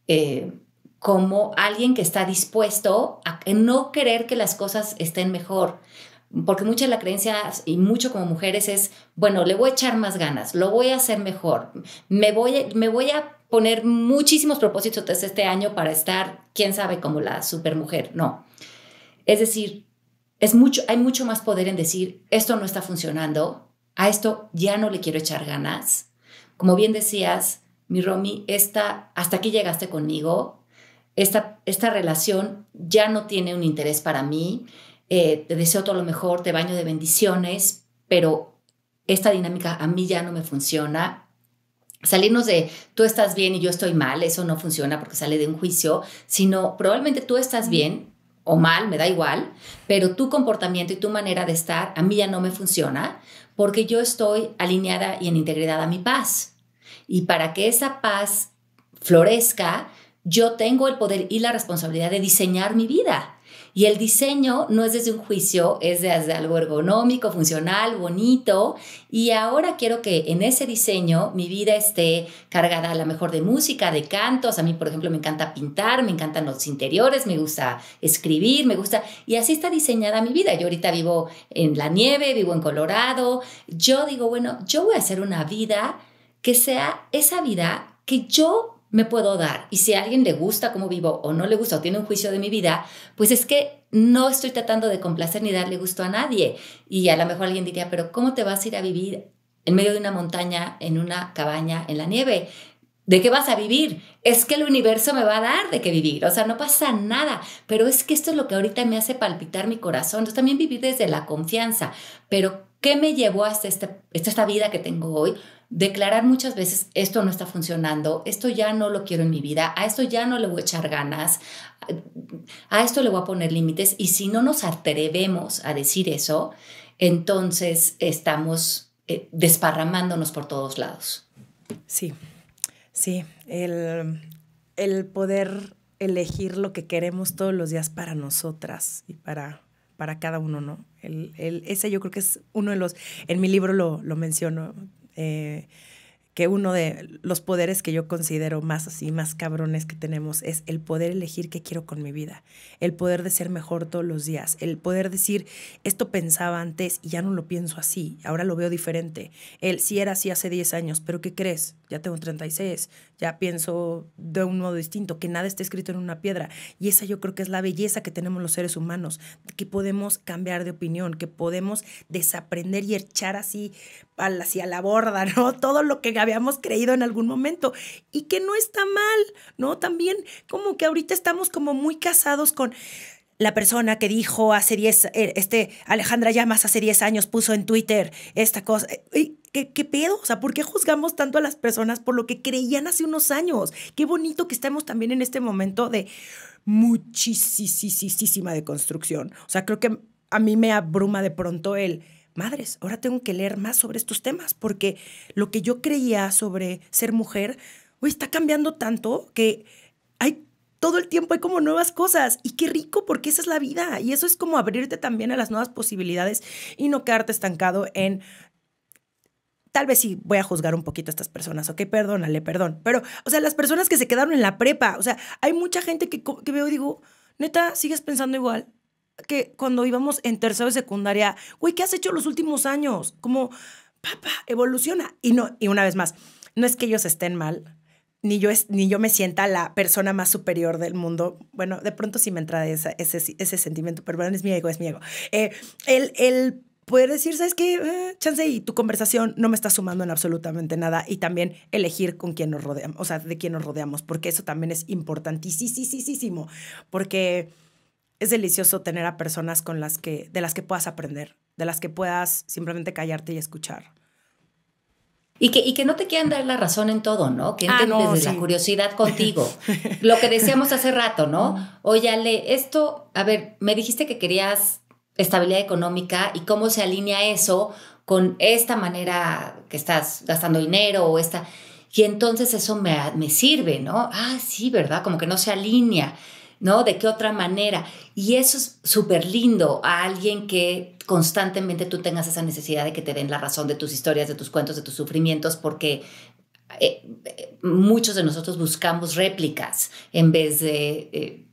eh, como alguien que está dispuesto a no querer que las cosas estén mejor, porque mucha de la creencia y mucho como mujeres es, bueno, le voy a echar más ganas, lo voy a hacer mejor, me voy, me voy a poner muchísimos propósitos este año para estar, quién sabe, como la supermujer. No. Es decir, es mucho, hay mucho más poder en decir, esto no está funcionando, a esto ya no le quiero echar ganas. Como bien decías, mi Romy, esta, hasta aquí llegaste conmigo, esta, esta relación ya no tiene un interés para mí, eh, te deseo todo lo mejor, te baño de bendiciones, pero esta dinámica a mí ya no me funciona. Salirnos de tú estás bien y yo estoy mal, eso no funciona porque sale de un juicio, sino probablemente tú estás bien o mal, me da igual, pero tu comportamiento y tu manera de estar a mí ya no me funciona porque yo estoy alineada y en integridad a mi paz. Y para que esa paz florezca, yo tengo el poder y la responsabilidad de diseñar mi vida Y el diseño no es desde un juicio, es desde algo ergonómico, funcional, bonito. Y ahora quiero que en ese diseño mi vida esté cargada a lo mejor de música, de cantos. A mí, por ejemplo, me encanta pintar, me encantan los interiores, me gusta escribir, me gusta... Y así está diseñada mi vida. Yo ahorita vivo en la nieve, vivo en Colorado. Yo digo, bueno, yo voy a hacer una vida que sea esa vida que yo me puedo dar. Y si a alguien le gusta cómo vivo o no le gusta o tiene un juicio de mi vida, pues es que no estoy tratando de complacer ni darle gusto a nadie. Y a lo mejor alguien diría, pero ¿cómo te vas a ir a vivir en medio de una montaña, en una cabaña, en la nieve? ¿De qué vas a vivir? Es que el universo me va a dar de qué vivir. O sea, no pasa nada. Pero es que esto es lo que ahorita me hace palpitar mi corazón. Entonces también vivir desde la confianza. Pero, ¿qué me llevó hasta este, esta vida que tengo hoy? Declarar muchas veces, esto no está funcionando, esto ya no lo quiero en mi vida, a esto ya no le voy a echar ganas, a esto le voy a poner límites y si no nos atrevemos a decir eso, entonces estamos eh, desparramándonos por todos lados. Sí, sí, el, el poder elegir lo que queremos todos los días para nosotras y para, para cada uno, ¿no? El, el, ese yo creo que es uno de los, en mi libro lo, lo menciono, eh, que uno de los poderes que yo considero más así, más cabrones que tenemos es el poder elegir qué quiero con mi vida, el poder de ser mejor todos los días, el poder decir, esto pensaba antes y ya no lo pienso así, ahora lo veo diferente. El sí era así hace 10 años, pero ¿qué crees? Ya tengo 36, ya pienso de un modo distinto, que nada está escrito en una piedra. Y esa yo creo que es la belleza que tenemos los seres humanos, que podemos cambiar de opinión, que podemos desaprender y echar así hacia la borda, ¿no? Todo lo que habíamos creído en algún momento y que no está mal, ¿no? También como que ahorita estamos como muy casados con la persona que dijo hace 10, eh, este Alejandra Llamas hace 10 años puso en Twitter esta cosa. Eh, ¿Qué, ¿Qué pedo? O sea, ¿por qué juzgamos tanto a las personas por lo que creían hace unos años? Qué bonito que estemos también en este momento de muchísima deconstrucción. O sea, creo que a mí me abruma de pronto el madres, ahora tengo que leer más sobre estos temas, porque lo que yo creía sobre ser mujer, hoy está cambiando tanto que hay todo el tiempo hay como nuevas cosas y qué rico porque esa es la vida y eso es como abrirte también a las nuevas posibilidades y no quedarte estancado en tal vez sí voy a juzgar un poquito a estas personas, ok, perdónale, perdón, pero, o sea, las personas que se quedaron en la prepa, o sea, hay mucha gente que, que veo y digo, neta, sigues pensando igual, que cuando íbamos en tercero de secundaria, güey, ¿qué has hecho los últimos años? Como, papá, evoluciona. Y no, y una vez más, no es que ellos estén mal, ni yo, es, ni yo me sienta la persona más superior del mundo. Bueno, de pronto sí me entra ese, ese sentimiento, pero bueno, es mi ego, es mi ego. Eh, el, el poder decir, ¿sabes qué? Eh, chance y tu conversación no me está sumando en absolutamente nada. Y también elegir con quién nos rodeamos, o sea, de quién nos rodeamos, porque eso también es importantísimo. Porque es delicioso tener a personas con las que, de las que puedas aprender, de las que puedas simplemente callarte y escuchar. Y que, y que no te quieran dar la razón en todo, ¿no? Que entren ah, desde la curiosidad contigo. Lo que decíamos hace rato, ¿no? Oye, Ale, esto, a ver, me dijiste que querías estabilidad económica y cómo se alinea eso con esta manera que estás gastando dinero o esta... Y entonces eso me, me sirve, ¿no? Ah, sí, ¿verdad? Como que no se alinea. ¿No? ¿De qué otra manera? Y eso es súper lindo a alguien que constantemente tú tengas esa necesidad de que te den la razón de tus historias, de tus cuentos, de tus sufrimientos, porque eh, eh, muchos de nosotros buscamos réplicas en vez de... Eh,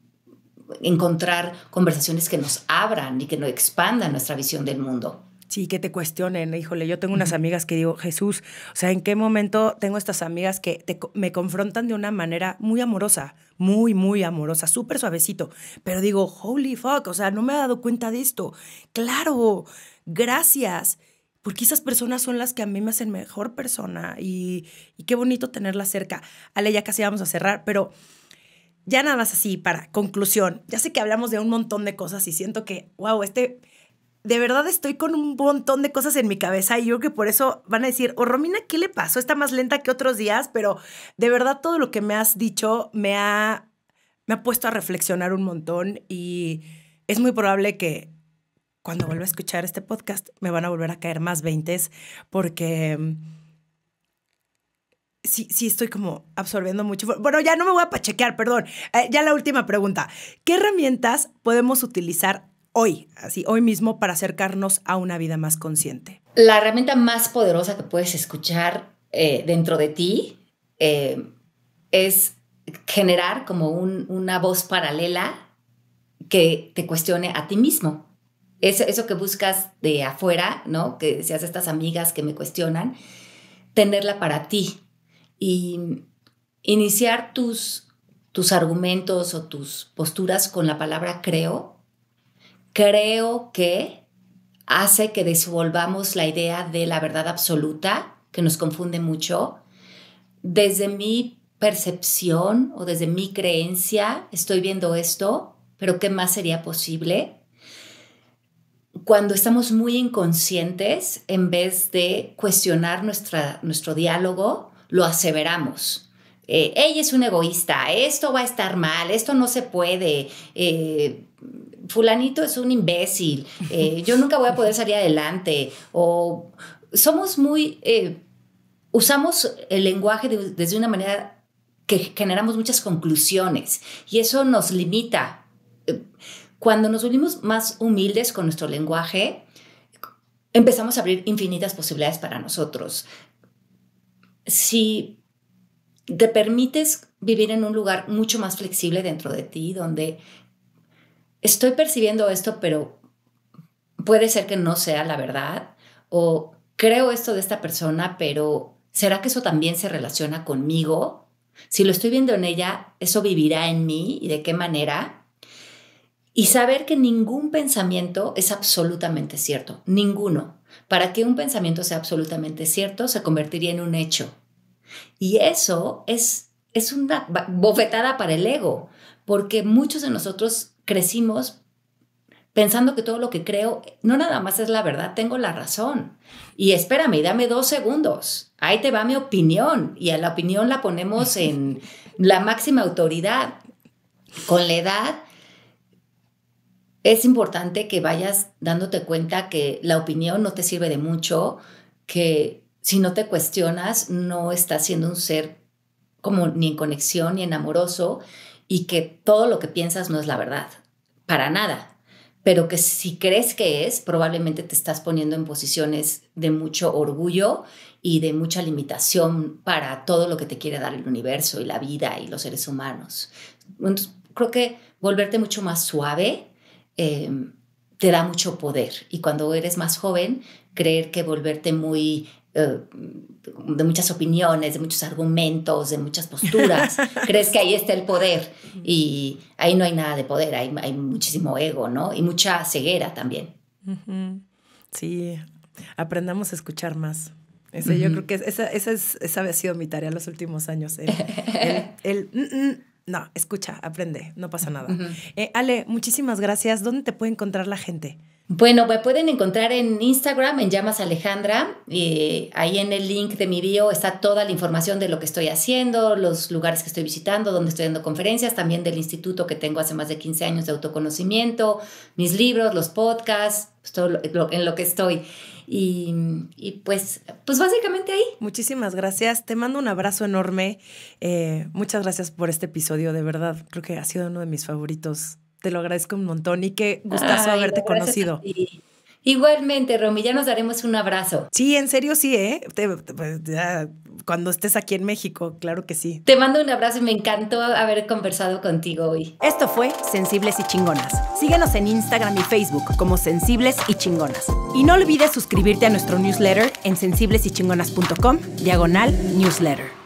encontrar conversaciones que nos abran y que nos expandan nuestra visión del mundo. Sí, que te cuestionen. Híjole, yo tengo unas amigas que digo, Jesús, o sea, ¿en qué momento tengo estas amigas que me confrontan de una manera muy amorosa, muy, muy amorosa, súper suavecito? Pero digo, holy fuck, o sea, no me he dado cuenta de esto. Claro, gracias. Porque esas personas son las que a mí me hacen mejor persona y, qué bonito tenerlas cerca. Ale, ya casi vamos a cerrar, pero ya nada más así para conclusión. Ya sé que hablamos de un montón de cosas y siento que, wow, este de verdad estoy con un montón de cosas en mi cabeza y yo creo que por eso van a decir, oh, Romina, ¿qué le pasó? Está más lenta que otros días, pero de verdad todo lo que me has dicho me ha, me ha puesto a reflexionar un montón y es muy probable que cuando vuelva a escuchar este podcast me van a volver a caer más veintes porque sí, sí estoy como absorbiendo mucho. Bueno, ya no me voy a pachequear, perdón. Eh, ya la última pregunta. ¿Qué herramientas podemos utilizar hoy, así, hoy mismo, para acercarnos a una vida más consciente? La herramienta más poderosa que puedes escuchar eh, dentro de ti eh, es generar como una voz paralela que te cuestione a ti mismo. Eso, eso que buscas de afuera, ¿no? Que seas estas amigas que me cuestionan, tenerla para ti y iniciar tus, tus argumentos o tus posturas con la palabra creo. Creo que hace que desenvolvamos la idea de la verdad absoluta, que nos confunde mucho. Desde mi percepción o desde mi creencia estoy viendo esto, pero ¿qué más sería posible? Cuando estamos muy inconscientes, en vez de cuestionar nuestra, nuestro diálogo, lo aseveramos. Eh, ella es un egoísta, esto va a estar mal, esto no se puede, eh, fulanito es un imbécil, eh, yo nunca voy a poder salir adelante, o somos muy, usamos el lenguaje desde una manera que generamos muchas conclusiones y eso nos limita. Cuando nos volvimos más humildes con nuestro lenguaje, empezamos a abrir infinitas posibilidades para nosotros si te permites vivir en un lugar mucho más flexible dentro de ti, donde estoy percibiendo esto, pero puede ser que no sea la verdad, o creo esto de esta persona, pero ¿será que eso también se relaciona conmigo? Si lo estoy viendo en ella, ¿eso vivirá en mí y de qué manera? Y saber que ningún pensamiento es absolutamente cierto, ninguno. Para que un pensamiento sea absolutamente cierto, se convertiría en un hecho. Y eso es, es una bofetada para el ego, porque muchos de nosotros crecimos pensando que todo lo que creo no nada más es la verdad, tengo la razón. Y espérame, dame dos segundos. Ahí te va mi opinión. Y a la opinión la ponemos en la máxima autoridad. Con la edad es importante que vayas dándote cuenta que la opinión no te sirve de mucho, que si no te cuestionas, no estás siendo un ser como ni en conexión ni en amoroso y que todo lo que piensas no es la verdad, para nada. Pero que si crees que es, probablemente te estás poniendo en posiciones de mucho orgullo y de mucha limitación para todo lo que te quiere dar el universo y la vida y los seres humanos. creo que volverte mucho más suave Em, te da mucho poder. Y cuando eres más joven, creer que volverte muy eh, de muchas opiniones, de muchos argumentos, de muchas posturas, crees que ahí está el poder y ahí no hay nada de poder, hay, hay muchísimo ego, ¿no? Y mucha ceguera también. Sí, aprendamos a escuchar más. Eso, Yo creo que esa, esa, es, esa ha sido mi tarea los últimos años. El, mm, mm, no, escucha, aprende, no pasa nada. Eh, Ale, muchísimas gracias. ¿Dónde te puede encontrar la gente? Bueno, me pueden encontrar en Instagram, en Llamas Alejandra. Ahí en el link de mi bio está toda la información de lo que estoy haciendo, los lugares que estoy visitando, donde estoy dando conferencias, también del instituto que tengo hace más de 15 años de autoconocimiento, mis libros, los podcasts, pues, todo en lo que estoy. Y, pues, pues básicamente ahí. Muchísimas gracias. Te mando un abrazo enorme. Eh, muchas gracias por este episodio, de verdad. Creo que ha sido uno de mis favoritos. Te lo agradezco un montón y qué gustazo haberte conocido. Igualmente, Romy, ya nos daremos un abrazo. Sí, en serio sí, ¿eh? Pues, cuando estés aquí en México, claro que sí. Te mando un abrazo y me encantó haber conversado contigo hoy. Esto fue Sensibles y Chingonas. Síguenos en Instagram y Facebook como Sensibles y Chingonas. Y no olvides suscribirte a nuestro newsletter en sensiblesychingonas.com, diagonal newsletter.